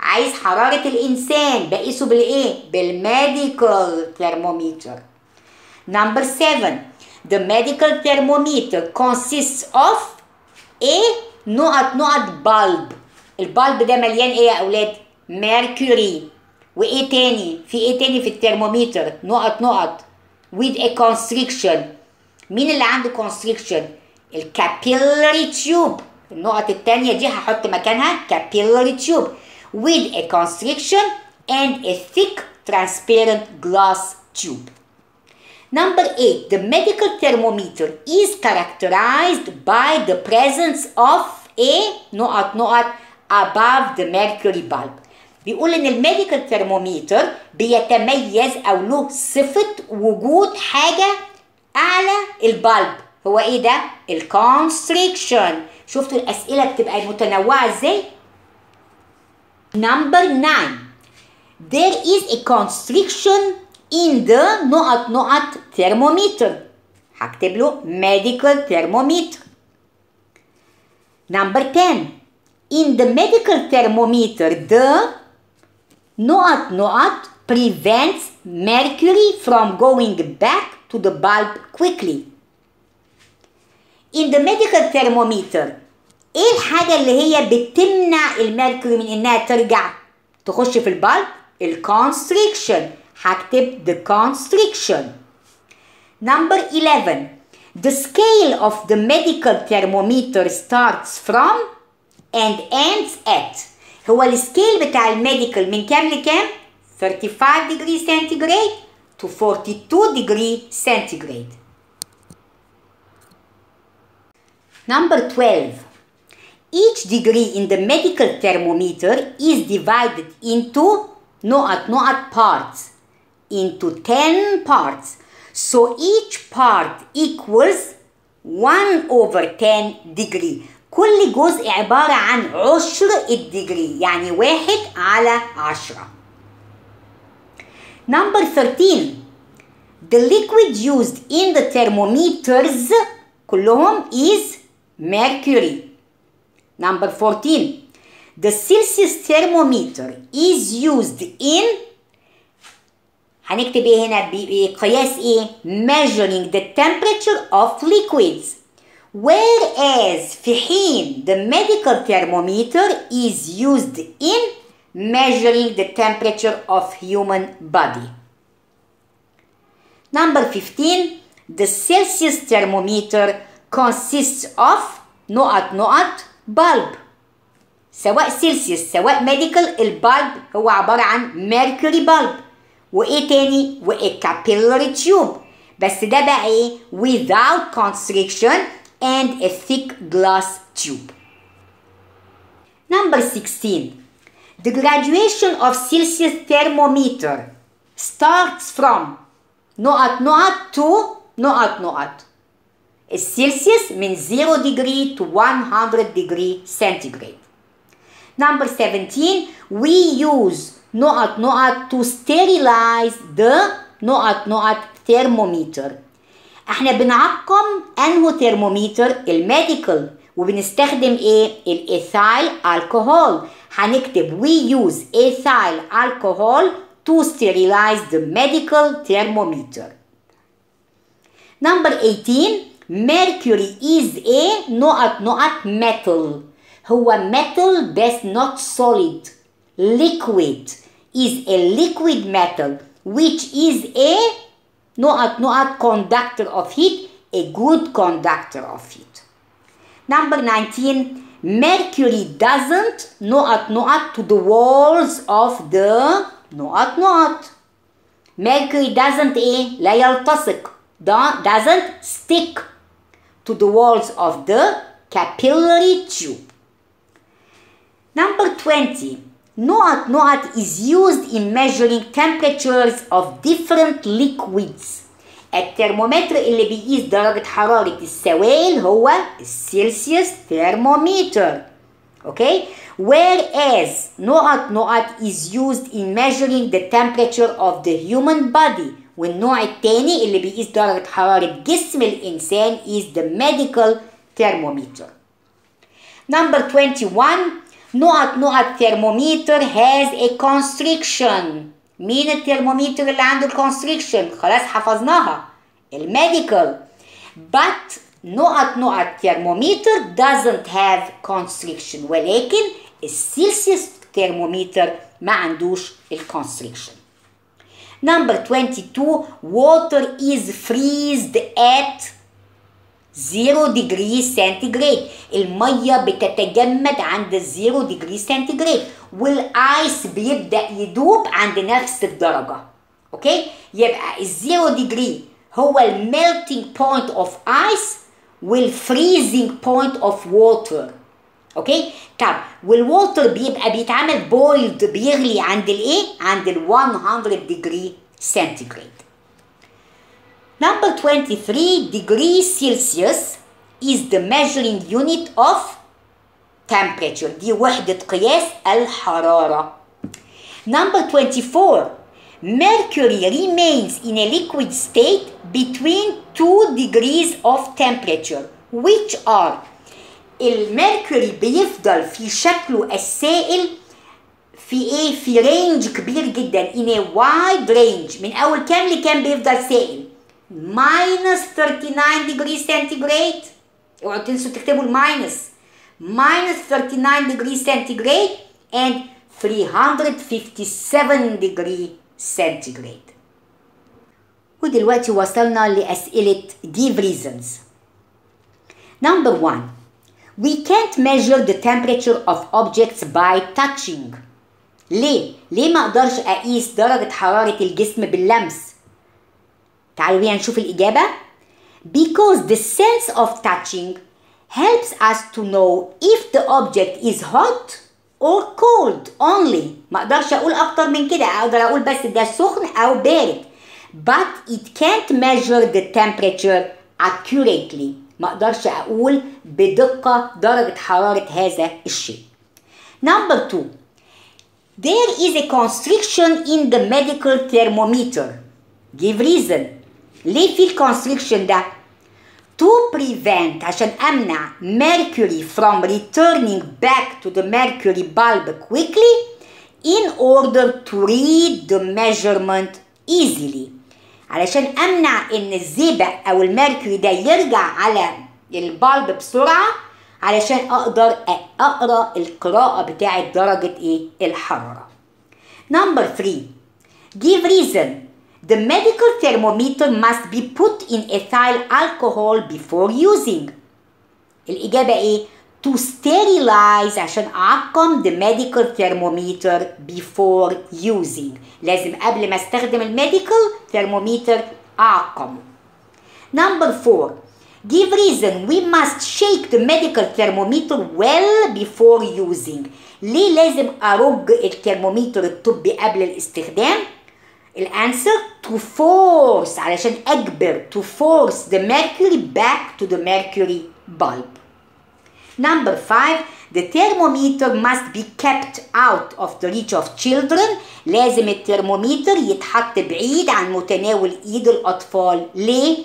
عايز حرارة الإنسان بقيسه بالإيه؟ بالميديكال thermometer number 7 The medical thermometer consists of A نقط نقط bulb ال bulb ده مليان إيه يا أولاد mercury وايه تاني في إيه تاني في الترمومتر نقط نقط with a constriction مين اللي عنده constriction ال capillary tube النقط التانية دي هحط مكانها capillary tube with a constriction and a thick transparent glass tube Number 8. The medical thermometer is characterized by the presence of a نقط نقط above the mercury bulb. بيقول إن ال medical thermometer بيتميز أو له صفة وجود حاجة أعلى ال bulb هو إيه ده ال constriction شفتوا الأسئلة بتبقى متنوعة إزاي number 9 there is a constriction in the نقط نقط thermometer هكتب له medical thermometer number 10 in the medical thermometer the نقط نقط prevents mercury from going back to the bulb quickly in the medical thermometer إيه الحاجة اللي هي بتمنع الميركوري من انها ترجع تخش في البلب الكونستريكشن هكتب the constriction number 11 the scale of the medical thermometer starts from and ends at هو السكيل بتاع الميديكال من كام لكام 35 degree centigrade to 42 degree centigrade number 12 each degree in the medical thermometer is divided into نقط نقط parts into 10 parts so each part equals 1 over 10 degree كل جزء عبارة عن عشر الديجري يعني واحد على عشرة number 13 the liquid used in the thermometers كلهم is mercury Number 14. The Celsius thermometer is used in هنكتب إيه هنا بقياس إيه؟ measuring the temperature of liquids. Whereas في حين the medical thermometer is used in measuring the temperature of human body. Number 15. The Celsius thermometer consists of نقط نقط bulb سواء سيلسيوس سواء medical ال bulb هو عبارة عن mercury bulb وايه تاني وكابيلاري تيوب بس ده بقى ايه without constriction and a thick glass tube number 16 the graduation of Celsius thermometer starts from نقط نقط to نقط نقط السيلسيوس من 0 degree to 100 degree centigrade. Number 17 we use نقط نقط to sterilize the نقط نقط thermometer. إحنا بنعقم انهو ترمومتر ال medical وبنستخدم إيه ال ethyl alcohol هنكتب we use ethyl alcohol to sterilize the medical thermometer. Number 18 mercury is a نقط نقط metal هو metal بس not solid liquid is a liquid metal which is a نقط نقط conductor of heat a good conductor of heat number 19 mercury doesn't نقط نقط to the walls of the نقط نقط mercury doesn't ايه لا يلتصق doesn't stick to the walls of the capillary tube. Number 20. نقط نقط is used in measuring temperatures of different liquids. الترمومتر اللي بيقيس درجة حرارة السوائل هو السيلسيوس thermometer. Okay? Whereas نقط نقط is used in measuring the temperature of the human body والنوع الثاني اللي بيقيس درجة حرارة جسم الإنسان is the medical thermometer. Number 21 نقط نقط thermometer has a constriction. مين الترمومتر اللي عنده ال constriction؟ خلاص حفظناها. ال medical. But نقط نقط thermometer doesn't have constriction ولكن ال Celsius thermometer ما عندوش ال constriction. Number 22 water is freezed at 0 degree centigrade. المية بتتجمد عند 0 degree centigrade. وال ice بيبدأ يدوب عند نفس الدرجة okay يبقى ال zero degree هو ال melting point of ice وال freezing point of water okay طب وال water بيبقى بيتعمل boiled بيغلي عند الايه عند ال 100 degree centigrade? number 23 degree celsius is the measuring unit of temperature دي وحدة قياس الحرارة number 24 mercury remains in a liquid state between two degrees of temperature which are الميركوري بيفضل في شكله السائل في ايه في رينج كبير جدا in a wide range من اول كام لكام بيفضل سائل minus 39 degree centigrade اوعوا تنسوا تكتبوا الماينس minus 39 degree centigrade and 357 degree centigrade ودلوقتي وصلنا لأسئلة give reasons number one we can't measure the temperature of objects by touching ليه؟ ليه ما اقدرش اقيس درجة حرارة الجسم باللمس؟ تعالوا بينا نشوف الإجابة because the sense of touching helps us to know if the object is hot or cold only ما اقدرش اقول اكتر من كده اقدر اقول بس ده سخن او بارد but it can't measure the temperature accurately ما اقدرش اقول بدقة درجة حرارة هذا الشيء number two there is a constriction in the medical thermometer give reason ليه في الكونستريكشن ده؟ To prevent عشان أمنع mercury from returning back to the mercury bulb quickly in order to read the measurement easily. علشان أمنع إن الزئبق أو ال mercury ده يرجع على ال bulb بسرعة علشان أقدر أقرأ القراءة بتاعة درجة إيه؟ الحرارة. number 3 give reason. the medical thermometer must be put in ethyl alcohol before using الإجابة إيه؟ to sterilize عشان أعقم the medical thermometer before using لازم قبل ما استخدم الميديكال thermometer أعقمه number four give reason we must shake the medical thermometer well before using ليه لازم أرج الترمومتر الطبي قبل الاستخدام الانسر to force علشان اجبر to force the mercury back to the mercury bulb number five the thermometer must be kept out of the reach of children لازم الترمومتر يتحط بعيد عن متناول ايد الاطفال ليه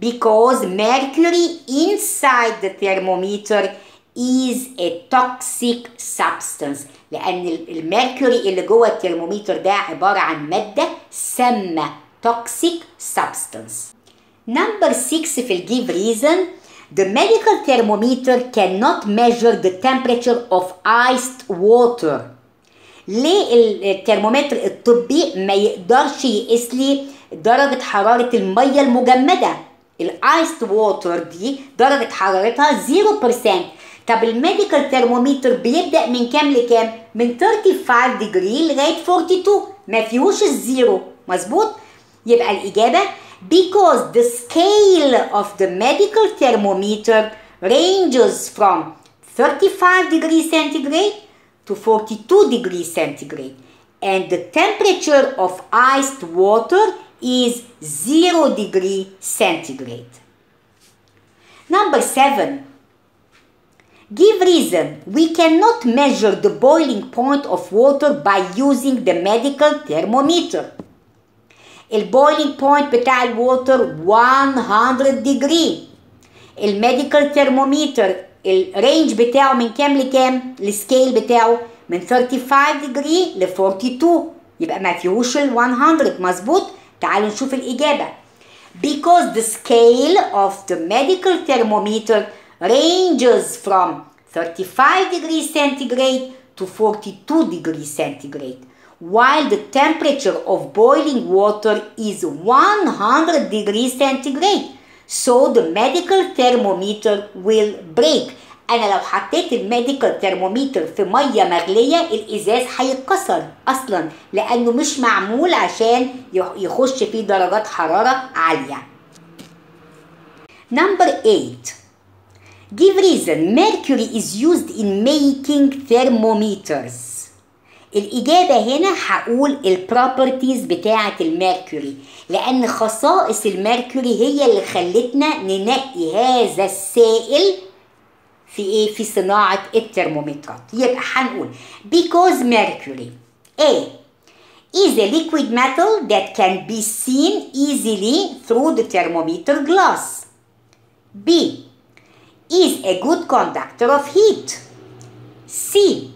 because mercury inside the thermometer is a toxic substance لأن ال mercury اللي جوه الترمومتر ده عبارة عن مادة سامة toxic substance. Number 6 في ال give reason The medical thermometer cannot measure the temperature of iced water. ليه الترمومتر الطبي ما يقدرش يقيس لي درجة حرارة المية المجمدة ال iced water دي درجة حرارتها 0% طب ال medical thermometer بيبدا من كام لكام من 35 degree لغايه 42 ما فيهوش ال zero مظبوط يبقى الاجابه because the scale of the medical thermometer ranges from 35 degrees centigrade to 42 degrees centigrade and the temperature of iced water is 0 degree centigrade number 7 Give reason. We cannot measure the boiling point of water by using the medical thermometer. البويلينج بوينت بتاع الووتر 100 degree. الميديكال ثيرمومتر الرينج بتاعه من كام لكام؟ السكيل بتاعه من 35 degree ل 42 يبقى ما فيهوش ال 100 مظبوط؟ تعالوا نشوف الإجابة. Because the scale of the medical thermometer ranges from 35 degrees centigrade to 42 degrees centigrade, while the temperature of boiling water is 100 degrees centigrade. So the medical thermometer will break. أنا لو حطيت ال medical thermometer في مية مغلية الإزاز هيتكسر أصلا لأنه مش معمول عشان يخش فيه درجات حرارة عالية. Number 8 Give reason mercury is used in making thermometers الإجابة هنا هقول ال properties بتاعة ال mercury لأن خصائص الميركوري هي اللي خلتنا ننقي هذا السائل في إيه؟ في صناعة الترمومترات يبقى هنقول because mercury A is a liquid metal that can be seen easily through the thermometer glass B is a good conductor of heat C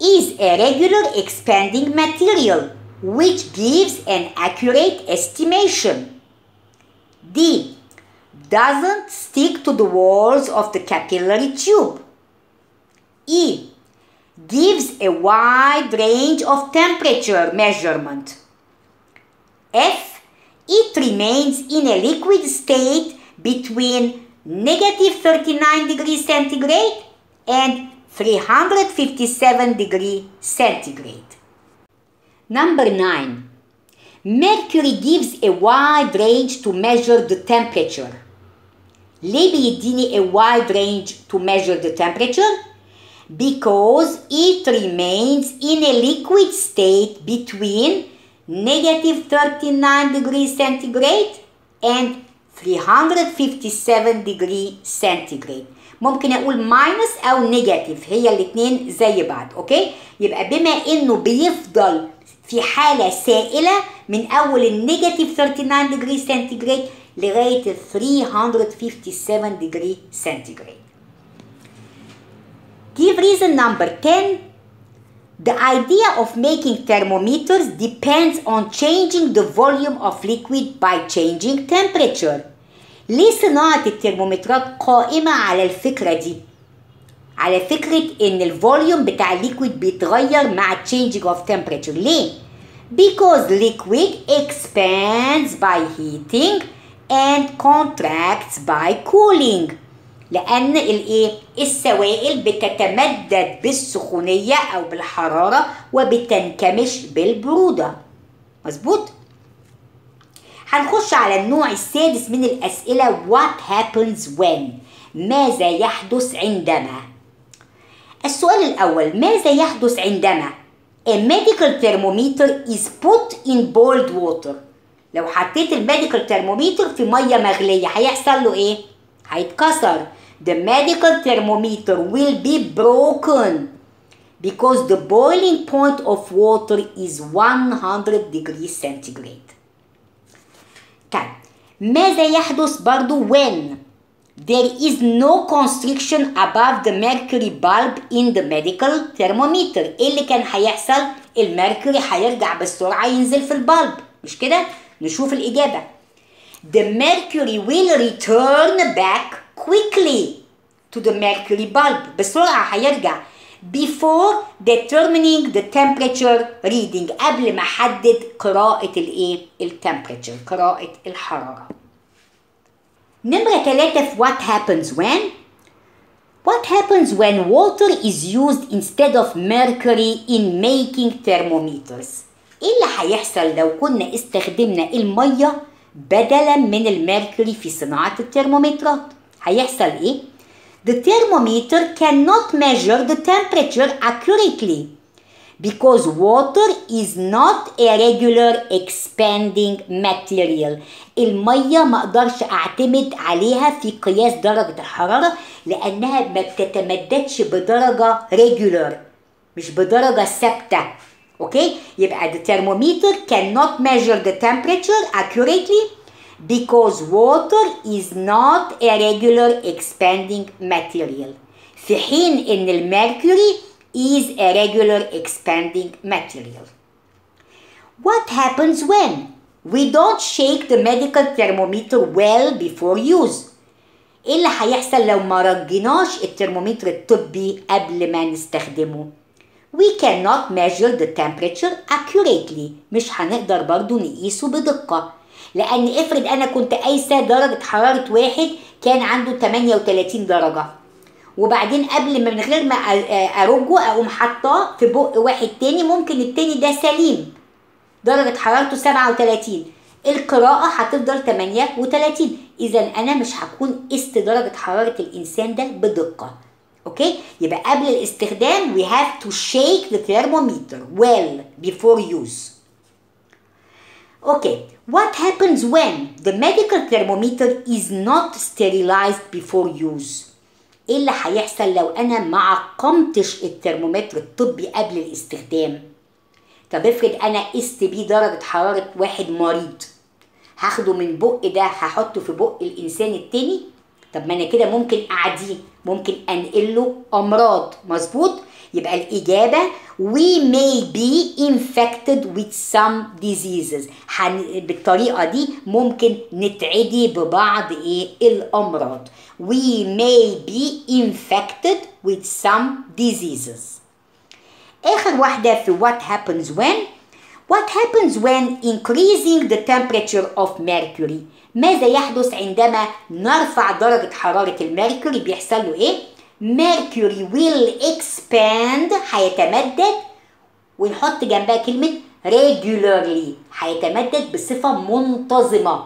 is a regular expanding material which gives an accurate estimation. D. Doesn't stick to the walls of the capillary tube. E. Gives a wide range of temperature measurement. F. It remains in a liquid state between negative 39 degrees centigrade and 357 degree centigrade. Number 9. Mercury gives a wide range to measure the temperature. Labelli a wide range to measure the temperature because it remains in a liquid state between negative 39 degrees centigrade and 357 degree centigrade ممكن أقول ماينس أو نيجاتيف هي الاثنين زي بعض أوكي يبقى بما إنه بيفضل في حالة سائلة من أول النيجاتيف 39 degree centigrade لغاية ال 357 degree centigrade. Give reason number 10. The idea of making thermometers depends on changing the volume of liquid by changing temperature. ليه صناعة الترمومترات قائمة على الفكرة دي؟ على فكرة إن الفوليوم بتاع الليكويد بيتغير مع changing of temperature ليه؟ Because liquid expands by heating and contracts by cooling لأن الإيه؟ السوائل بتتمدد بالسخونية أو بالحرارة وبتنكمش بالبرودة مظبوط؟ هنخش على النوع السادس من الأسئلة What happens when ماذا يحدث عندما السؤال الأول ماذا يحدث عندما A medical thermometer is put in boiled water لو حطيت الميديكال ترمومتر في مية مغلية هيحصل له إيه؟ هيتكسر The medical thermometer will be broken because the boiling point of water is 100 degrees centigrade طيب ماذا يحدث برضو when there is no constriction above the mercury bulb in the medical thermometer ايه اللي كان هيحصل الميركوري هيرجع بالسرعة ينزل في البلب مش كده نشوف الإجابة the mercury will return back quickly to the mercury bulb بسرعة هيرجع before determining the temperature reading قبل ما احدد قراءة الايه التمبريتشر قراءة الحرارة نمرة ثلاثة في what happens when What happens when water is used instead of mercury in making thermometers إيه اللي هيحصل لو كنا استخدمنا المية بدلا من الميركوري في صناعة الترمومترات هيحصل إيه The thermometer cannot measure the temperature accurately because water is not a regular expanding material المية ما أقدرش اعتمد عليها في قياس درجة الحرارة لانها ما بتتمددش بدرجة regular مش بدرجة ثابتة أوكي يبقى the thermometer cannot measure the temperature accurately because water is not a regular expanding material في حين ان الميركوري is a regular expanding material what happens when we don't shake the medical thermometer well before use ايه اللي هيحصل لو ما رجيناش الترمومتر الطبي قبل ما نستخدمه we cannot measure the temperature accurately مش هنقدر برضو نقيسه بدقة لأن افرض أنا كنت قايسة درجة حرارة واحد كان عنده 38 درجة. وبعدين قبل ما من غير ما أرجه أقوم حاطاه في بق واحد تاني ممكن التاني ده سليم. درجة حرارته 37 القراءة هتفضل 38 إذا أنا مش هكون قست درجة حرارة الإنسان ده بدقة. أوكي؟ يبقى قبل الاستخدام we have to shake the thermometer well before use. Okay, what happens when the medical thermometer is not sterilized before use? إيه اللي هيحصل لو أنا ما عقمتش الترمومتر الطبي قبل الاستخدام؟ طب افرض أنا قست بيه درجة حرارة واحد مريض هاخده من بق ده هحطه في بق الإنسان التاني طب ما أنا كده ممكن أعديه ممكن انقل له أمراض مظبوط يبقى الإجابة we may be infected with some diseases حن... بالطريقة دي ممكن نتعدي ببعض إيه الامراض we may be infected with some diseases اخر واحدة في what happens when what happens when increasing the temperature of mercury ماذا يحدث عندما نرفع درجة حرارة الميركوري بيحصل له إيه mercury will expand هيتمدد ونحط جنبها كلمة regularly هيتمدد بصفة منتظمة.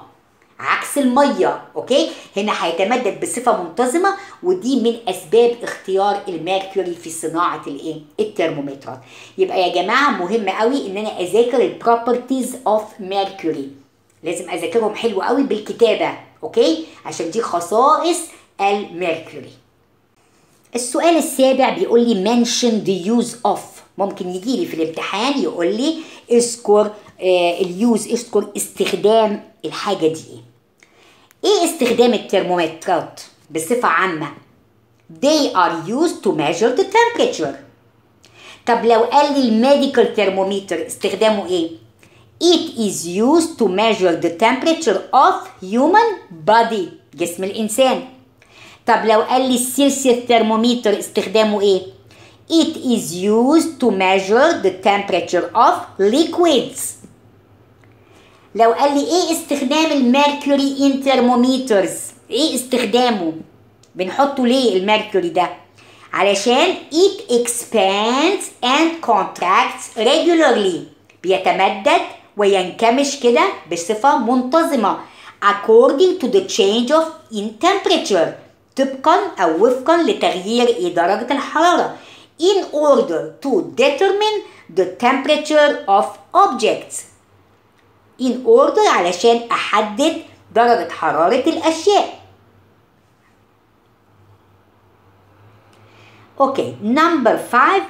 عكس المية okay؟ هنا هيتمدد بصفة منتظمة ودي من أسباب اختيار ال mercury في صناعة الإيه؟ الترمومترات. يبقى يا جماعة مهم قوي إن أنا أذاكر ال properties of mercury لازم أذاكرهم حلو قوي بالكتابة okay؟ عشان دي خصائص ال mercury السؤال السابع بيقول لي mention the use of. ممكن يجي لي في الامتحان يقول لي اذكر ال use اذكر استخدام الحاجة دي. إيه إيه استخدام الترمومترات بصفة عامة؟ They are used to measure the temperature. طب لو قال لي ال medical thermometer استخدامه إيه؟ It is used to measure the temperature of human body جسم الإنسان. طب لو قال لي ال Celsius thermometer استخدامه إيه؟ It is used to measure the temperature of liquids. لو قال لي إيه استخدام ال mercury in thermometers إيه استخدامه؟ بنحطه ليه ال mercury ده؟ علشان it expands and contracts regularly. بيتمدد وينكمش كده بصفة منتظمة. According to the change of in temperature. طبقا أو وفقا لتغيير درجة الحرارة. In order to determine the temperature of objects. In order علشان أحدد درجة حرارة الأشياء. okay number 5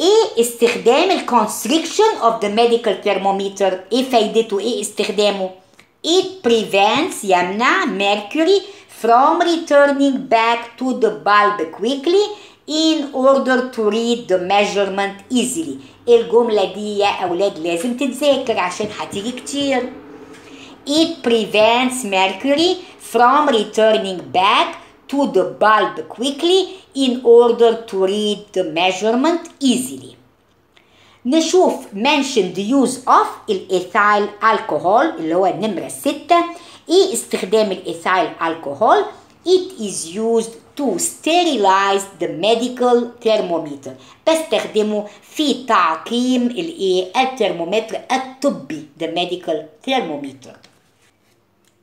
إيه استخدام ال constriction of the medical thermometer. إيه فايدته إيه استخدامه. It prevents يمنع mercury from returning back to the bulb quickly in order to read the measurement easily الجملة دي يا أولاد لازم تتذاكر عشان هتيجي كتير It prevents mercury from returning back to the bulb quickly in order to read the measurement easily نشوف mentioned use of ال ethyl alcohol اللي هو النمرة 6 إيه استخدام ال ethyl alcohol. It is used to sterilize the medical thermometer. بستخدمه في تعقيم الايه الترمومتر الطبي the medical thermometer.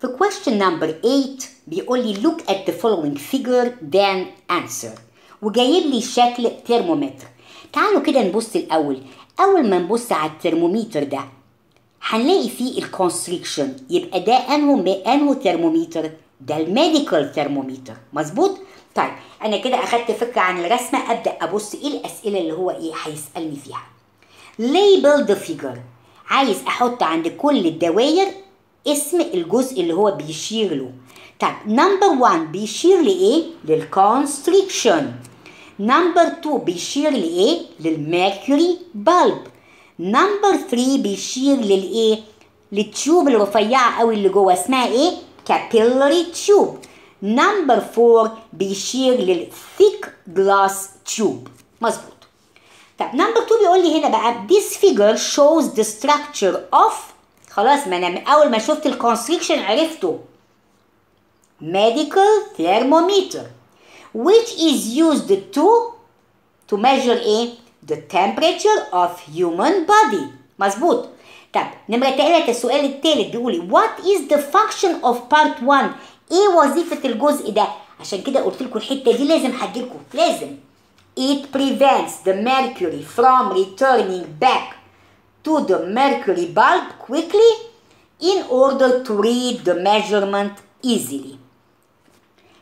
في question number 8 بيقول لي look at the following figure then answer. وجايب لي شكل ترمومتر تعالوا كده نبص الأول. أول ما نبص على الترمومتر ده هنلاقي فيه ال constriction يبقى ده أنه أنه ترمومتر ده ال medical thermometer مظبوط؟ طيب أنا كده أخدت فكرة عن الرسمة أبدأ أبص إيه الأسئلة اللي هو إيه هيسألني فيها. Label the figure. عايز أحط عند كل الدوائر اسم الجزء اللي هو بيشير له. طب number 1 بيشير لإيه؟ لل constriction number 2 بيشير لإيه؟ لل mercury bulb number 3 بيشير للايه لل tube الرفيعه قوي اللي جوه اسمها إيه capillary tube. number 4 بيشير لل thick glass tube مظبوط طب number 2 بيقول لي هنا بقى this figure shows the structure of خلاص ما أنا أول ما شفت الكونستريكشن عرفته. Medical thermometer which is used to to measure إيه the temperature of human body مظبوط طب نمرة تلاتة السؤال التالت بيقول what is the function of part 1 ايه وظيفة الجزء ده عشان كده قلت لكم الحتة دي لازم هتجيلكم لازم it prevents the mercury from returning back to the mercury bulb quickly in order to read the measurement easily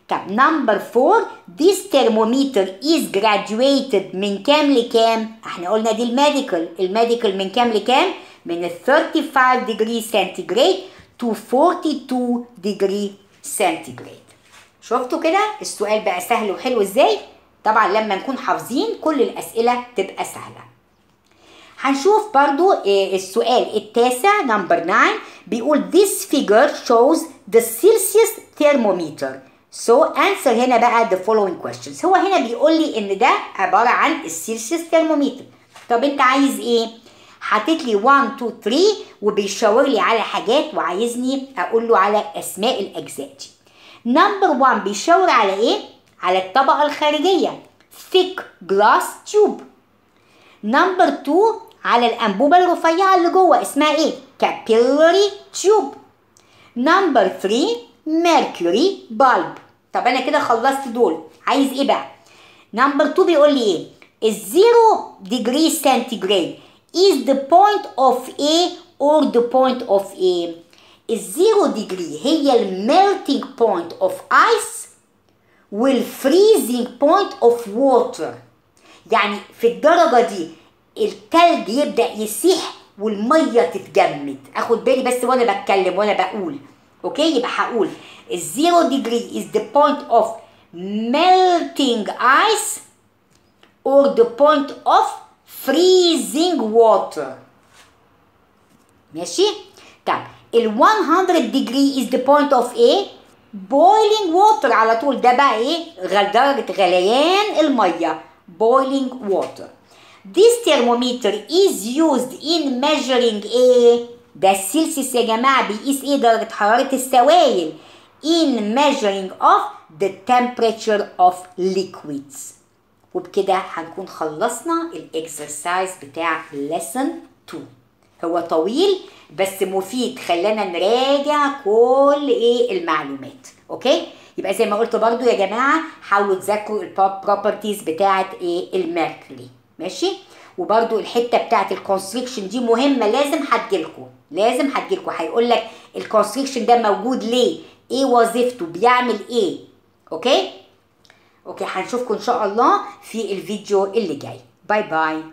طب number 4 this thermometer is graduated من كام لكام إحنا قلنا دي ال medical ال medical من كام لكام من ال 35 degree centigrade to 42 degree centigrade. شفتوا كده السؤال بقى سهل وحلو إزاي طبعا لما نكون حافظين كل الاسئله تبقى سهله هنشوف برضو السؤال التاسع number 9 بيقول this figure shows the Celsius thermometer. So answer هنا بقى the following questions. هو هنا بيقول لي إن ده عبارة عن ال Celsius thermometer طب أنت عايز إيه؟ حاطط لي 1 2 3 وبيشاور لي على حاجات وعايزني أقول له على أسماء الأجزاء دي. number 1 بيشاور على إيه؟ على الطبقة الخارجية. Thick glass tube. number 2 على الأنبوبة الرفيعة اللي جوه اسمها إيه؟ capillary tube. number 3 mercury bulb طب أنا كده خلصت دول. عايز إيه بقى؟ number 2 بيقول لي إيه؟ ال zero degree centigrade is the point of A or the point of A. ال zero degree هي ال melting point of ice وال freezing point of water يعني في الدرجة دي التلج يبدأ يسيح والمية تتجمد. أخد بالي بس وأنا بتكلم وأنا بقول. okay يبقى هقول ال zero degree is the point of melting ice or the point of freezing water ماشي طب ال 100 degree is the point of A boiling water على طول ده بقى إيه درجة غليان المية boiling water this thermometer is used in measuring إيه ده السلسيوس يا جماعة بيقيس إيه؟ درجة حرارة السوائل. In measuring of the temperature of liquids. وبكده هنكون خلصنا الاكسرسايز بتاع lesson 2 هو طويل بس مفيد. خلانا نراجع كل إيه؟ المعلومات. okay؟ يبقى زي ما قلت برضو يا جماعة حاولوا تذاكروا ال properties بتاعه إيه؟ ال mercury. ماشي؟ وبرضو الحتة بتاعه ال constriction دي مهمة لازم هتجيلكوا لازم هتجيلكوا. هيقول لك ال constriction ده موجود ليه؟ إيه وظيفته؟ بيعمل إيه؟ okay؟ okay هنشوفكم إن شاء الله في الفيديو اللي جاي. باي باي.